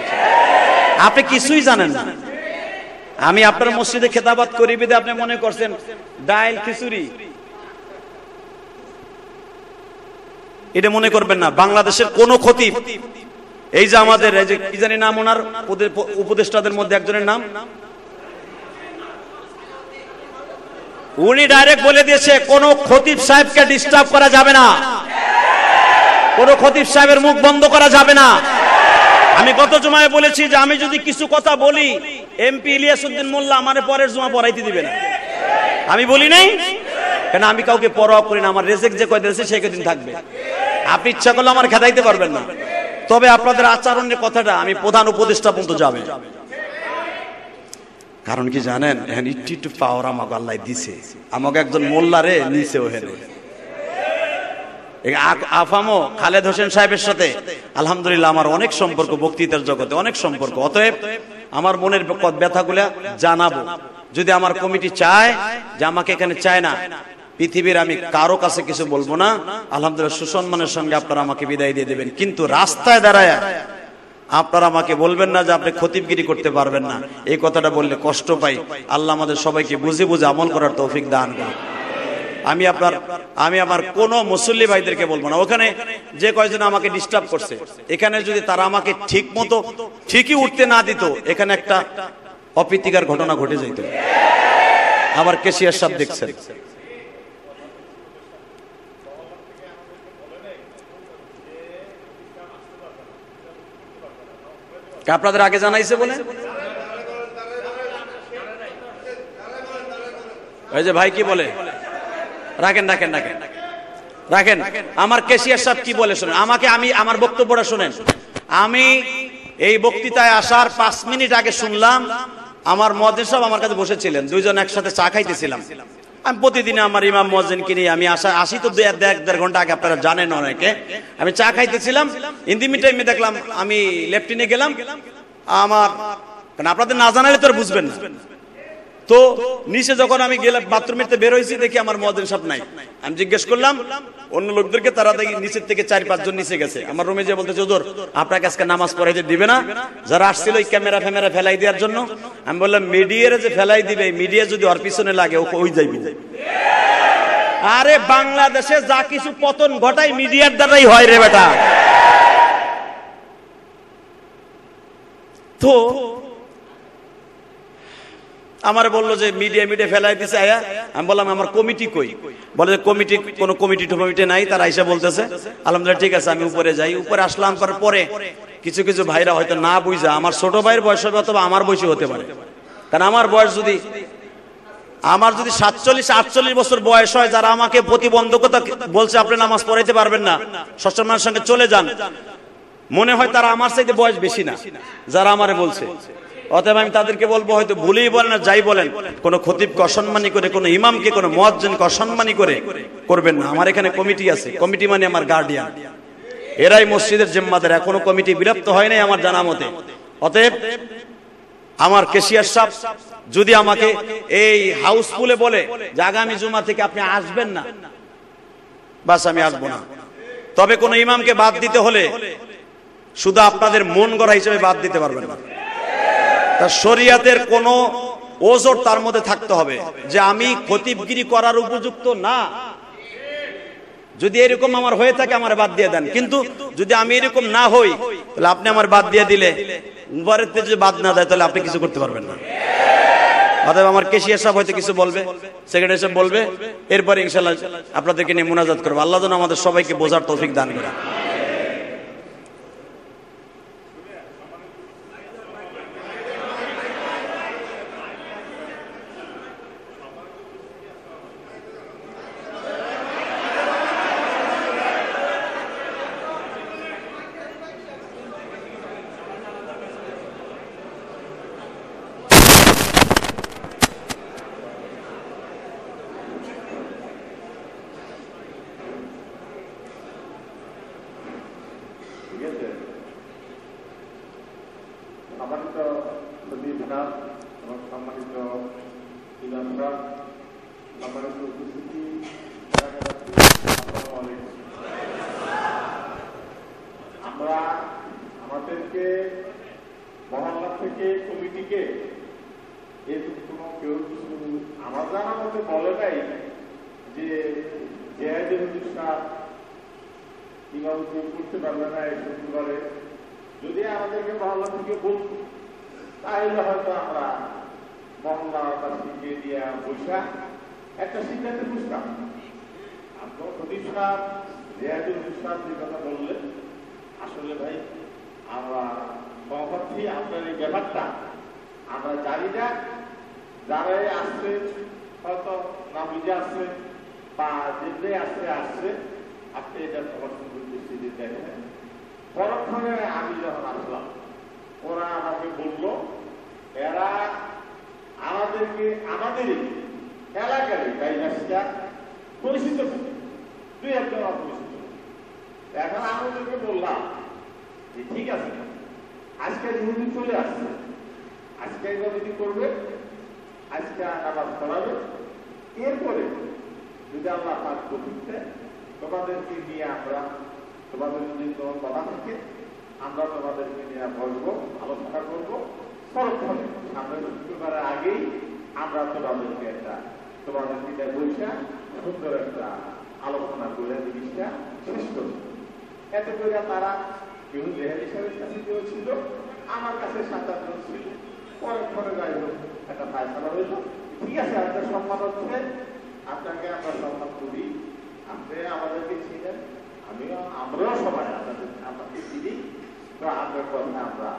আপনি কিছুই জানেন না। আমি আপনার মসজিদে খেতাবাদ করি, বিদে আপনি মনে করছেন, ডাইল খিচুড়ি। এটা মনে করবেন না, বাংলাদেশের কোন ক্ষতি। এই যে আমাদের, এই যে কি জানি নাম ওনার, উপদে- উপদেষ্টাদের মধ্যে একজনের নাম উনি ডাইরেক্ট বলে দিয়েছে, কোন খতিব সাহেবকে ডিস্টার্ব করা যাবে না। কোন খতিব সাহেবের মুখ বন্ধ করা যাবে না। আমি গত জমায় বলেছি যে আমি যদি কিছু কথা বলি এমপি ইলিয়াসউদ্দিন মোল্লা আমার পরের জমা পড়াইতে দিবে না। আমি বলি নাই? কেন আমি কাউকে পরোয়া করি না, আমার রেজেক যে কয়দিন আছে সেই কয়দিন থাকবে। আপনি ইচ্ছা করলে আমার খেদাইতে পারবেন না। তবে আপনাদের আচরণের কথাটা আমি প্রধান উপদেষ্টা পর্যন্ত যাবে। কারণ কি জানেন? এখন একটু একটু পাওয়ার আমাকে আল্লাহ দিছে। আমাকে একজন মোল্লারে নিছে ওহেনে। আফামো খালেদ হোসেন সাহেবের সাথে। আলহামদুলিল্লাহ আমার অনেক সম্পর্ক, বক্তৃতার জগতে অনেক সম্পর্ক। অতএব আমার মনের ব্যথাগুলা জানাব। যদি আমার কমিটি চায় যে আমাকে এখানে চায় না, পৃথিবীর আমি কারও কাছে কিছু বলব না। আলহামদুলিল্লাহ সুসম্মানের সঙ্গে আপনারা আমাকে বিদায় দিয়ে দেবেন। কিন্তু রাস্তায় দাঁড়ায় আপনারা আমাকে বলবেন না যে আপনি খতিবগিরি করতে পারবেন না। এই কথাটা বললে কষ্ট পাই। আল্লাহ আমাদের সবাইকে বুঝে বুঝে আমল করার তৌফিক দান করুন। আমি আপনার আমি আমার কোন মুসল্লি ভাইদেরকে বলব না। ওখানে যে কয়জন আমাকে ডিস্টার্ব করছে। এখানে যদি তারা আমাকে ঠিক মতো ঠিকই উঠতে না দিত, এখানে একটা অপ্রীতিকার ঘটনা ঘটে যেত আবার কেশিয়ার সাহেব দেখছেন। আপনাদের আগে জানাইছে বলে? ওই যে ভাই কি বলে? রাখেন রাখেন রাখেন। রাখেন, আমার কেশিয়ার সাহেব কি বলে শোনেন? আমাকে আমি, আমার বক্তব্যটা শোনেন। আমি এই বক্তৃতায় আসার পাঁচ মিনিট আগে শুনলাম, আমার মহাদিন সাহেব আমার কাছে বসেছিলেন। দুইজন একসাথে চা খাইতেছিলাম। আমি প্রতিদিন আমার ইমাম মহাজিনকে নিয়ে আমি আসা আসি তো দু এক দেড় ঘণ্টা আগে, আপনারা জানেন অনেকে। আমি চা খাইতেছিলাম ইন্দিমি টাইমে দেখলাম, আমি লেফটিনে গেলাম। আমার আপনাদের না জানালে তো বুঝবেন না। তো নিচে যখন আমি গেলাম বাথরুমেতে বের হয়েছি, দেখি আমার মহাদিন সাহেব নাই। আমি জিজ্ঞেস করলাম, অন্য লোকদেরকে, তারা দেখি নিচের থেকে চার পাঁচজন নিচে গেছে। আমার রুমে যে বলতে চোদর আপনাকে আজকে নামাজ পড়াইতে দিবে না? যারা আসছিল ওই ক্যামেরা ফ্যামেরা ফেলাই দেওয়ার জন্য, আমি বললাম, মিডিয়ারে যে ফেলাই দিবে, মিডিয়া যদি ওর পিছনে লাগে ও ওই যাইবে আরে, বাংলাদেশে যা কিছু পতন ঘটায়, মিডিয়ার দ্বারাই হয় রে বেটা। তো আমার বলল যে মিডিয়া মিডিয়া ফেলাই দিছে আয়া। আমি বললাম, আমার কমিটি কই? বলে যে, কমিটি, কোন কমিটি টমিটি নাই। তারা আইসা বলতেছে, আলহামদুলিল্লাহ, ঠিক আছে, আমি উপরে যাই। উপরে আসলাম, করার পরে কিছু কিছু ভাইরা হয়তো না বুঝা, আমার ছোট ভাইয়ের বয়স হবে অথবা আমার বয়সী হতে পারে। কারণ আমার বয়স যদি, আমার যদি সাতচল্লিশ, আটচল্লিশ বছর বয়স হয়, যারা আমাকে প্রতিবন্ধকতা বলছে, আপনি নামাজ পড়াইতে পারবেন না সষ্টমানের সঙ্গে চলে যান। মনে হয় তারা আমার চাইতে বয়স বেশি না, যারা আমারে বলছে। অতএব আমি তাদেরকে বলব, হয়তো ভুলেই বলেন না যাই বলেন, কোন খতিবকে অসম্মানী করে, কোন ইমামকে, কোন মহাজ্জনকে অসম্মানী করে করবেন না। আমার এখানে কমিটি আছে। কমিটি মানে আমার গার্ডিয়ান এরাই মসজিদের জিম্মাদের। এখনও কমিটি বিরক্ত হয় নাই আমার জানা মতে। অতএব আমার কেশিয়ার সাহেব, যদি আমাকে এই হাউসফুলে বলে যে আগামী জুমা থেকে আপনি আসবেন না, বাস আমি আসব না। তবে কোন ইমামকে বাদ দিতে হলে শুধু আপনাদের মন গড়া হিসেবে বাদ দিতে পারবেন না। তা শরিয়াতের কোন ওজোর তার মধ্যে থাকতে হবে যে আমি খতিবগিরি করার উপযুক্ত না। যদি এরকম আমার হয়ে থাকে, আমার বাদ দিয়ে দেন। কিন্তু যদি আমি এরকম না হই, তাহলে আপনি আমার বাদ দিয়ে দিলে পরের যদি বাদ না দেয়, তাহলে আপনি কিছু করতে পারবেন না। অতএব আমার কেশিয়া সাহেব হয়তো কিছু বলবে, সেক্রেটারি সাহেব বলবে, এরপরে ইনশাল্লাহ আপনাদেরকে নিয়ে মোনাজাত করব। আল্লাহ যেন আমাদের সবাইকে বোঝার তৌফিক দান করে ঠিক আছে সম্মানিত সদীপ সাহ এবং সম্মানিত ইলাম সাহ সম্মানিত উপস্থিতি এলাকাবাসী, আসসালামু আলাইকুম। আমরা আমাদেরকে মহল্লা থেকে কমিটিকে এরকম কোনো কেউ কিছু আমার জানার মধ্যে বলে নাই যে জেহাদের হুজুর সাহ ইমামতি করতে পারবে না এই শুক্রবারে যদি আমাদেরকে মহল্লা থেকে বলতো তাহলে হয়তো আমরা মহল্লাবাসীকে দিয়ে বৈশা একটা সিদ্ধান্তে বুঝতাম জানি না। যারাই আসছে, হয়তো আসছে আপনি এটা আমি যখন আসলাম, ওরা আমাকে বলল, এরা আমাদেরকে, আমাদেরই এলাকারই ডাইভার্সিটা পরিচিত। দুই একজন অপরিচিত। এখন আমি ওদেরকে বললাম যে ঠিক আছে, আজকে যেহেতু চলে আসছে। আজকে যদি করবে, আজকে নামাজ পড়াবে এরপরে যদি আল্লাহ পাক দেয় তোমাদেরকে নিয়ে আমরা, তোমাদের যদি কোনো কথা থাকে, আমরা তোমাদেরকে নিয়ে বসবো, আলোচনা করব। পরক্ষণে, সামনে শুক্রবারের আগেই আমরা তোমাদেরকে একটা তোমাদের পিঠে বৈশা সুন্দর একটা আলোচনা করে জিনিসটা শেষ করব এত করে তারা কেউ জেহেলি সাহেবের কাছে কেউ ছিল আমার কাছে সাত আটজন ছিল। পরক্ষণে যাই হোক একটা ফায়সালা হইল। ঠিক আছে, আপনার সম্মান হচ্ছে, আপনাকে আমরা সম্মান করি। আপনি আমাদেরকে ছিলেন আমিও, আমরাও সবাই আপনাদের, আপনাকে চিনি। তো আপনার কথা আমরা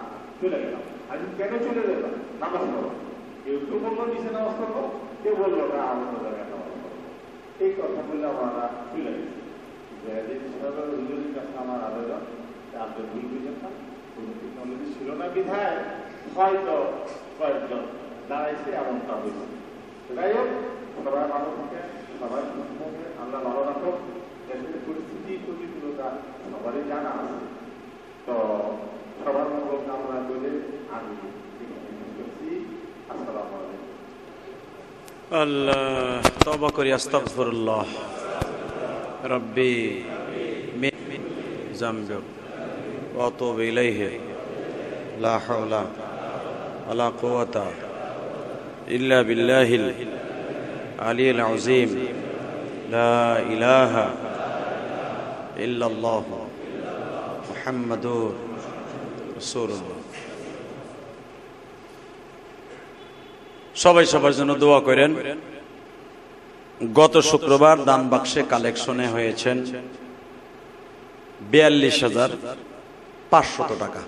চলে গেলাম। আমি কেন চলে গেলাম? নামাজ পড়ো। কেউ কেউ বলল, নিচে নামাজ পড়ব কেউ বলল, না অন্য জায়গায় এই কথা বলে আমরা সাহেবের হুজুরের কাছে আমার আবেদন আপনি ভুল বুঝেন না কোনো টেকনোলজি ছিল না বিধায় হয়তো কয়েকজন দাঁড়াইছে, এমনটা হয়েছে। যাই হোক, সবাই ভালো থাকে, সবাই সুস্থ থাকে, আল্লাহ ভালো রাখো দেশের পরিস্থিতি, প্রতিকূলতা সবারই জানা আছে। তো সবার মঙ্গল কামনা করে আমি আসসালামু আলাইকুম। তবা করি আস্তাগফিরুল্লাহ রব্বি মিন জামবি ওয়া আতুবু ইলাইহি লা হাওলা ওয়ালা কুওয়াতা ইল্লা বিল্লাহিল আলিয়্যিল আযীম লা ইলাহা ইল্লাল্লাহ মুহাম্মাদুর রাসূলুল্লাহ সবাই সবার জন্য দোয়া করেন। গত শুক্রবার দান বাক্সে কালেকশনে হয়েছেন বিয়াল্লিশ হাজার পাঁচশত টাকা।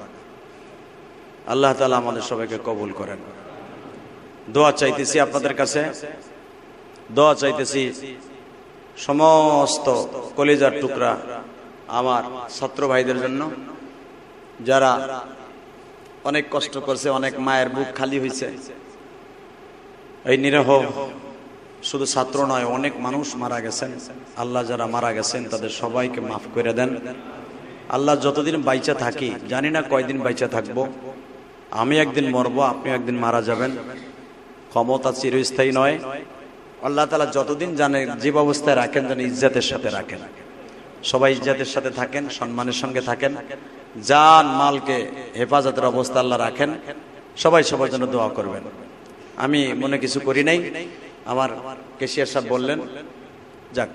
আল্লাহ তালা আমাদের সবাইকে কবুল করেন। দোয়া চাইতেছি আপনাদের কাছে। দোয়া চাইতেছি সমস্ত কলিজার টুকরা আমার ছাত্র ভাইদের জন্য, যারা অনেক কষ্ট করছে, অনেক মায়ের বুক খালি হয়েছে এই নিরহ শুধু ছাত্র নয়, অনেক মানুষ মারা গেছেন। আল্লাহ যারা মারা গেছেন, তাদের সবাইকে মাফ করে দেন। আল্লাহ যতদিন বাইচা থাকি, জানি না কয়দিন বাইচা থাকব। আমি একদিন মরবো, আপনি একদিন মারা যাবেন। ক্ষমতা চিরস্থায়ী নয়। আল্লাহ তালা যতদিন জানে যে অবস্থায় রাখেন, যেন ইজ্জাতের সাথে রাখেন। সবাই ইজ্জাতের সাথে থাকেন, সম্মানের সঙ্গে থাকেন। জান মালকে হেফাজতের অবস্থা আল্লাহ রাখেন। সবাই সবার জন্য দোয়া করবেন। আমি মনে কিছু করি নাই আমার কেশিয়ার সাহেব বললেন যাক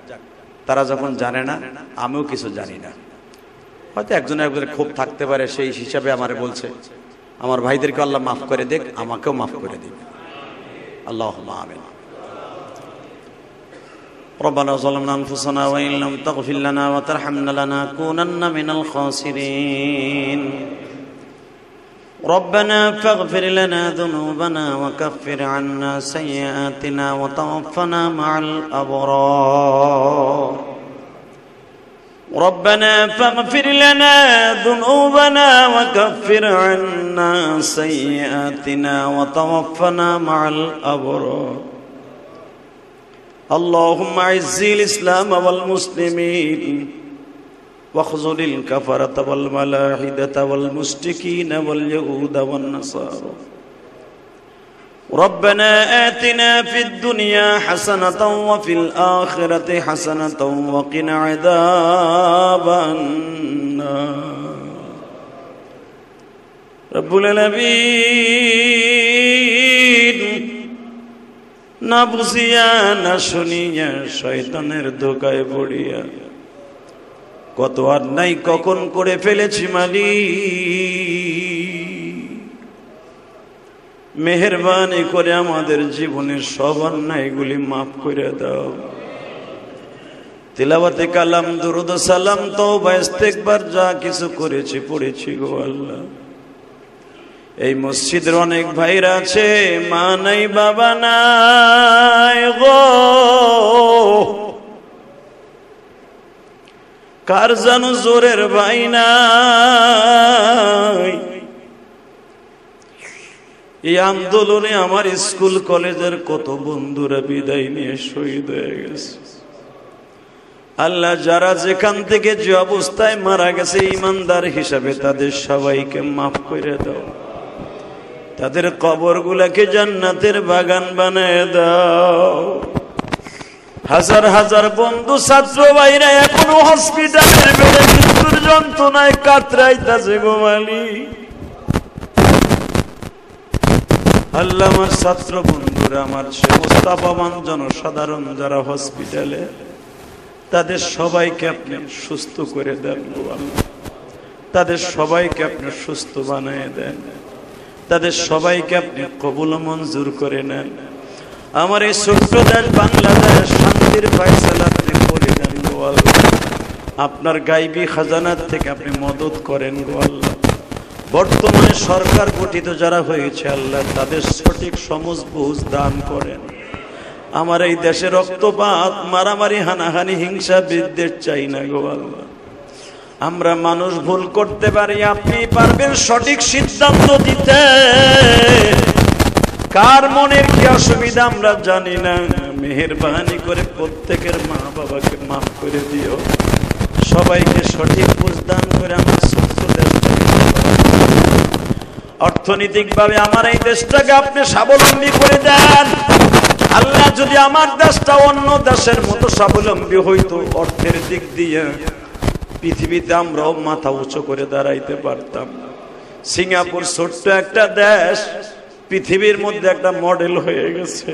তারা যখন জানে না আমিও কিছু জানি না হয়তো একজনের একজনের ক্ষোভ থাকতে পারে সেই হিসাবে আমারে বলছে আমার ভাইদেরকে আল্লাহ মাফ করে দেখ আমাকেও মাফ করে দিবে আল্লাহ আমিন ربنا ظلمنا انفسنا وان لم تغفر لنا وترحمنا لنكونن من الخاسرين ربنا فاغفر لنا ذنوبنا وكفر عنا سيئاتنا وتوفنا مع الأبرار. ربنا فاغفر لنا ذنوبنا وكفر عنا سيئاتنا وتوفنا مع الأبرار. اللهم اعز الإسلام والمسلمين. واخذل الكفرة والملاحدة والمشركين واليهود والنصارى ربنا آتنا في الدنيا حسنة وفي الآخرة حسنة وقنا عذاب النار رب العالمين না বুঝিয়া না শুনিয়া শয়তানের দোকায় পড়িয়া কত আর নাই কখন করে ফেলেছি মালি মেহরবানি করে আমাদের জীবনের সব অন্যায়গুলি মাফ করে দাও। তিলাবাতে কালাম, দুরুদ সালাম তো বাইস্তেকবার যা কিছু করেছি, পড়েছি গো আল্লাহ। এই মসজিদের অনেক ভাইরা আছে, মা নাই, বাবা নাই গো। কার জানো জোরের ভাই নাই এই আন্দোলনে আমার স্কুল, কলেজের কত বন্ধুরা বিদায় নিয়ে শহীদ হয়ে গেছে। আল্লাহ যারা যেখান থেকে যে অবস্থায় মারা গেছে, ইমানদার হিসাবে তাদের সবাইকে মাফ করে দাও। তাদের কবর গুলাকে জান্নাতের বাগান বানায় দাও। হাজার হাজার বন্ধু, ছাত্র ভাইরা, এখনও হসপিটালের বেড়ে মৃত্যুর যন্ত্রণায় কাতরাইতাছে গোমালি আল্লাহ আমার ছাত্র বন্ধুরা, আমার সে মোস্তাফামান জনসাধারণ যারা হসপিটালে তাদের সবাইকে আপনি সুস্থ করে দেন তাদের সবাইকে আপনি সুস্থ বানিয়ে দেন। তাদের সবাইকে আপনি কবুল মঞ্জুর করে নেন। আমার এই ছোট্ট দেশ বাংলাদেশ শান্তির ফয়সালা আপনি করে দেন গো আল্লাহ। আপনার গাইবি খাজানার থেকে আপনি মদত করেন গো আল্লাহ। বর্তমানে সরকার গঠিত যারা হয়েছে আল্লাহ, তাদের সঠিক সমজ বুঝ দান করেন। আমার এই দেশে রক্তপাত, মারামারি, হানাহানি, হিংসা, বিদ্বেষ চাই না গো আল্লাহ। আমরা মানুষ ভুল করতে পারি, আপনি পারবেন সঠিক সিদ্ধান্ত দিতে। কার মনের কি অসুবিধা আমরা জানি না। মেহরবানি করে প্রত্যেকের মা বাবাকে মাফ করে দিও। সবাইকে সঠিক বুঝদান করে আমার ছোট্ট দেশটাকে অর্থনৈতিক ভাবে আমার এই দেশটাকে আপনি স্বাবলম্বী করে দেন। আল্লাহ যদি আমার দেশটা অন্য দেশের মতো স্বাবলম্বী হইতো, অর্থের দিক দিয়ে পৃথিবীতে আমরাও মাথা উঁচু করে দাঁড়াইতে পারতাম। সিঙ্গাপুর ছোট্ট একটা দেশ পৃথিবীর মধ্যে একটা মডেল হয়ে গেছে।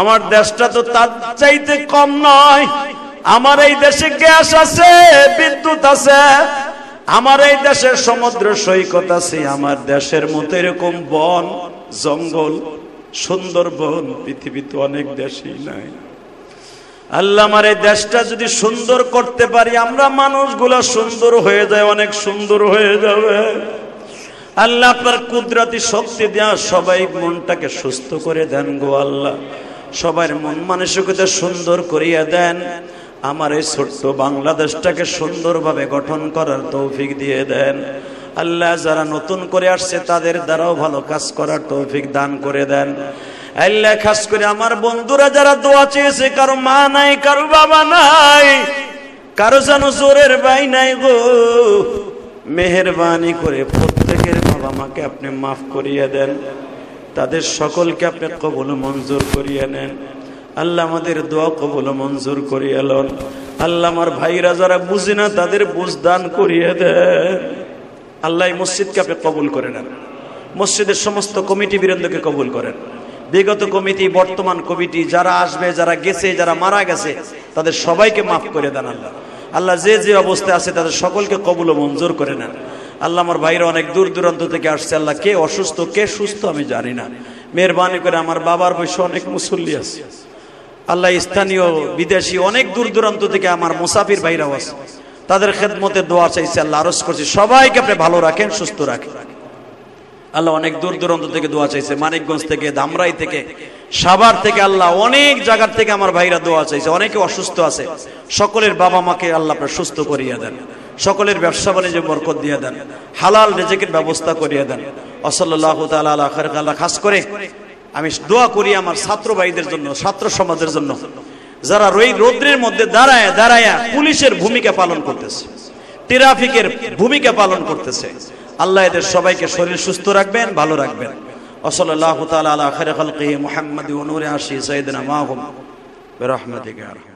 আমার দেশটা তো তার চাইতে কম নয়। আমার এই দেশে গ্যাস আছে, বিদ্যুৎ আছে। আমার এই দেশের সমুদ্র সৈকত আছে, আমার দেশের মতো এরকম বন, জঙ্গল সুন্দর বন পৃথিবীতে অনেক দেশেই নাই। আল্লাহ আমার এই দেশটা যদি সুন্দর করতে পারি, আমরা মানুষগুলা সুন্দর হয়ে যায়, অনেক সুন্দর হয়ে যাবে। আল্লাহ আপনার কুদরতি শক্তি দেওয়া সবাই মনটাকে সুস্থ করে দেন গো আল্লাহ। সবার মন মানসিকতা সুন্দর করিয়া দেন। আমার এই ছোট্ট বাংলাদেশটাকে সুন্দরভাবে গঠন করার তৌফিক দিয়ে দেন। আল্লাহ যারা নতুন করে আসছে, তাদের দ্বারাও ভালো কাজ করার তৌফিক দান করে দেন। আল্লাহ খাস করে আমার বন্ধুরা যারা দোয়া চেয়েছে, কারও মা নাই, কারও বাবা নাই, কারও যেন জোরের বাই নাই গো। মেহরবানি করে প্রত্যেকের বাবা মাকে আপনি মাফ করিয়ে দেন। তাদের সকলকে আপনি কবল মঞ্জুর করিয়ে নেন। আল্লাহ আমাদের দোয়া কবল মঞ্জুর করিয়ে লন। আল্লাহ আমার ভাইরা যারা বুঝে না, তাদের বুঝদান করিয়ে দেন। আল্লাহ মসজিদকে আপনি কবুল করে নেন। মসজিদের সমস্ত কমিটি বীরেন্দ্রকে কবুল করেন। বিগত কমিটি, বর্তমান কমিটি, যারা আসবে, যারা গেছে, যারা মারা গেছে, তাদের সবাইকে মাফ করে দেন আল্লাহ। আল্লাহ যে যে অবস্থায় আছে তাদের সকলকে কবুল মঞ্জুর করে নেন। আল্লাহ আমার ভাইরা অনেক দূর দূরান্ত থেকে আসছে। আল্লাহ কে অসুস্থ, কে সুস্থ আমি জানি না। মেহরবানি করে আমার বাবার বয়সে অনেক মুসল্লি আছে। আল্লাহ স্থানীয় বিদেশি অনেক দূর দূরান্ত থেকে আমার মুসাফির ভাইরাও আছে। তাদের খেদমতে দোয়া চাইছে, আল্লাহ আরজ করছি, সবাইকে আপনি ভালো রাখেন, সুস্থ রাখেন। আল্লাহ অনেক দূর দূরান্ত থেকে দোয়া চাইছে। মানিকগঞ্জ থেকে ধামরাই থেকে সাভার থেকে আল্লাহ অনেক জায়গার থেকে আমার ভাইরা দোয়া চাইছে, অনেকে অসুস্থ আছে। সকলের বাবা মাকে আল্লাহ আপনার সুস্থ করিয়া দেন। সকলের ব্যবসা বাণিজ্য বরকত দিয়ে দেন। হালাল রেজেকের ব্যবস্থা করিয়ে দেন। অসল্লাহ তালা আল্লাহ আল্লাহ খাস করে আমি দোয়া করি আমার ছাত্র ভাইদের জন্য, ছাত্র সমাজের জন্য। যারা রই রৌদ্রের মধ্যে দাঁড়ায় দাঁড়ায় পুলিশের ভূমিকা পালন করতেছে, ট্রাফিকের ভূমিকা পালন করতেছে, আল্লাহ এদের সবাইকে শরীর সুস্থ রাখবেন, ভালো রাখবেন। وصلى الله تعالى على خير خلقه محمد ونور عرشه سيدنا معهم برحمتك يا رب.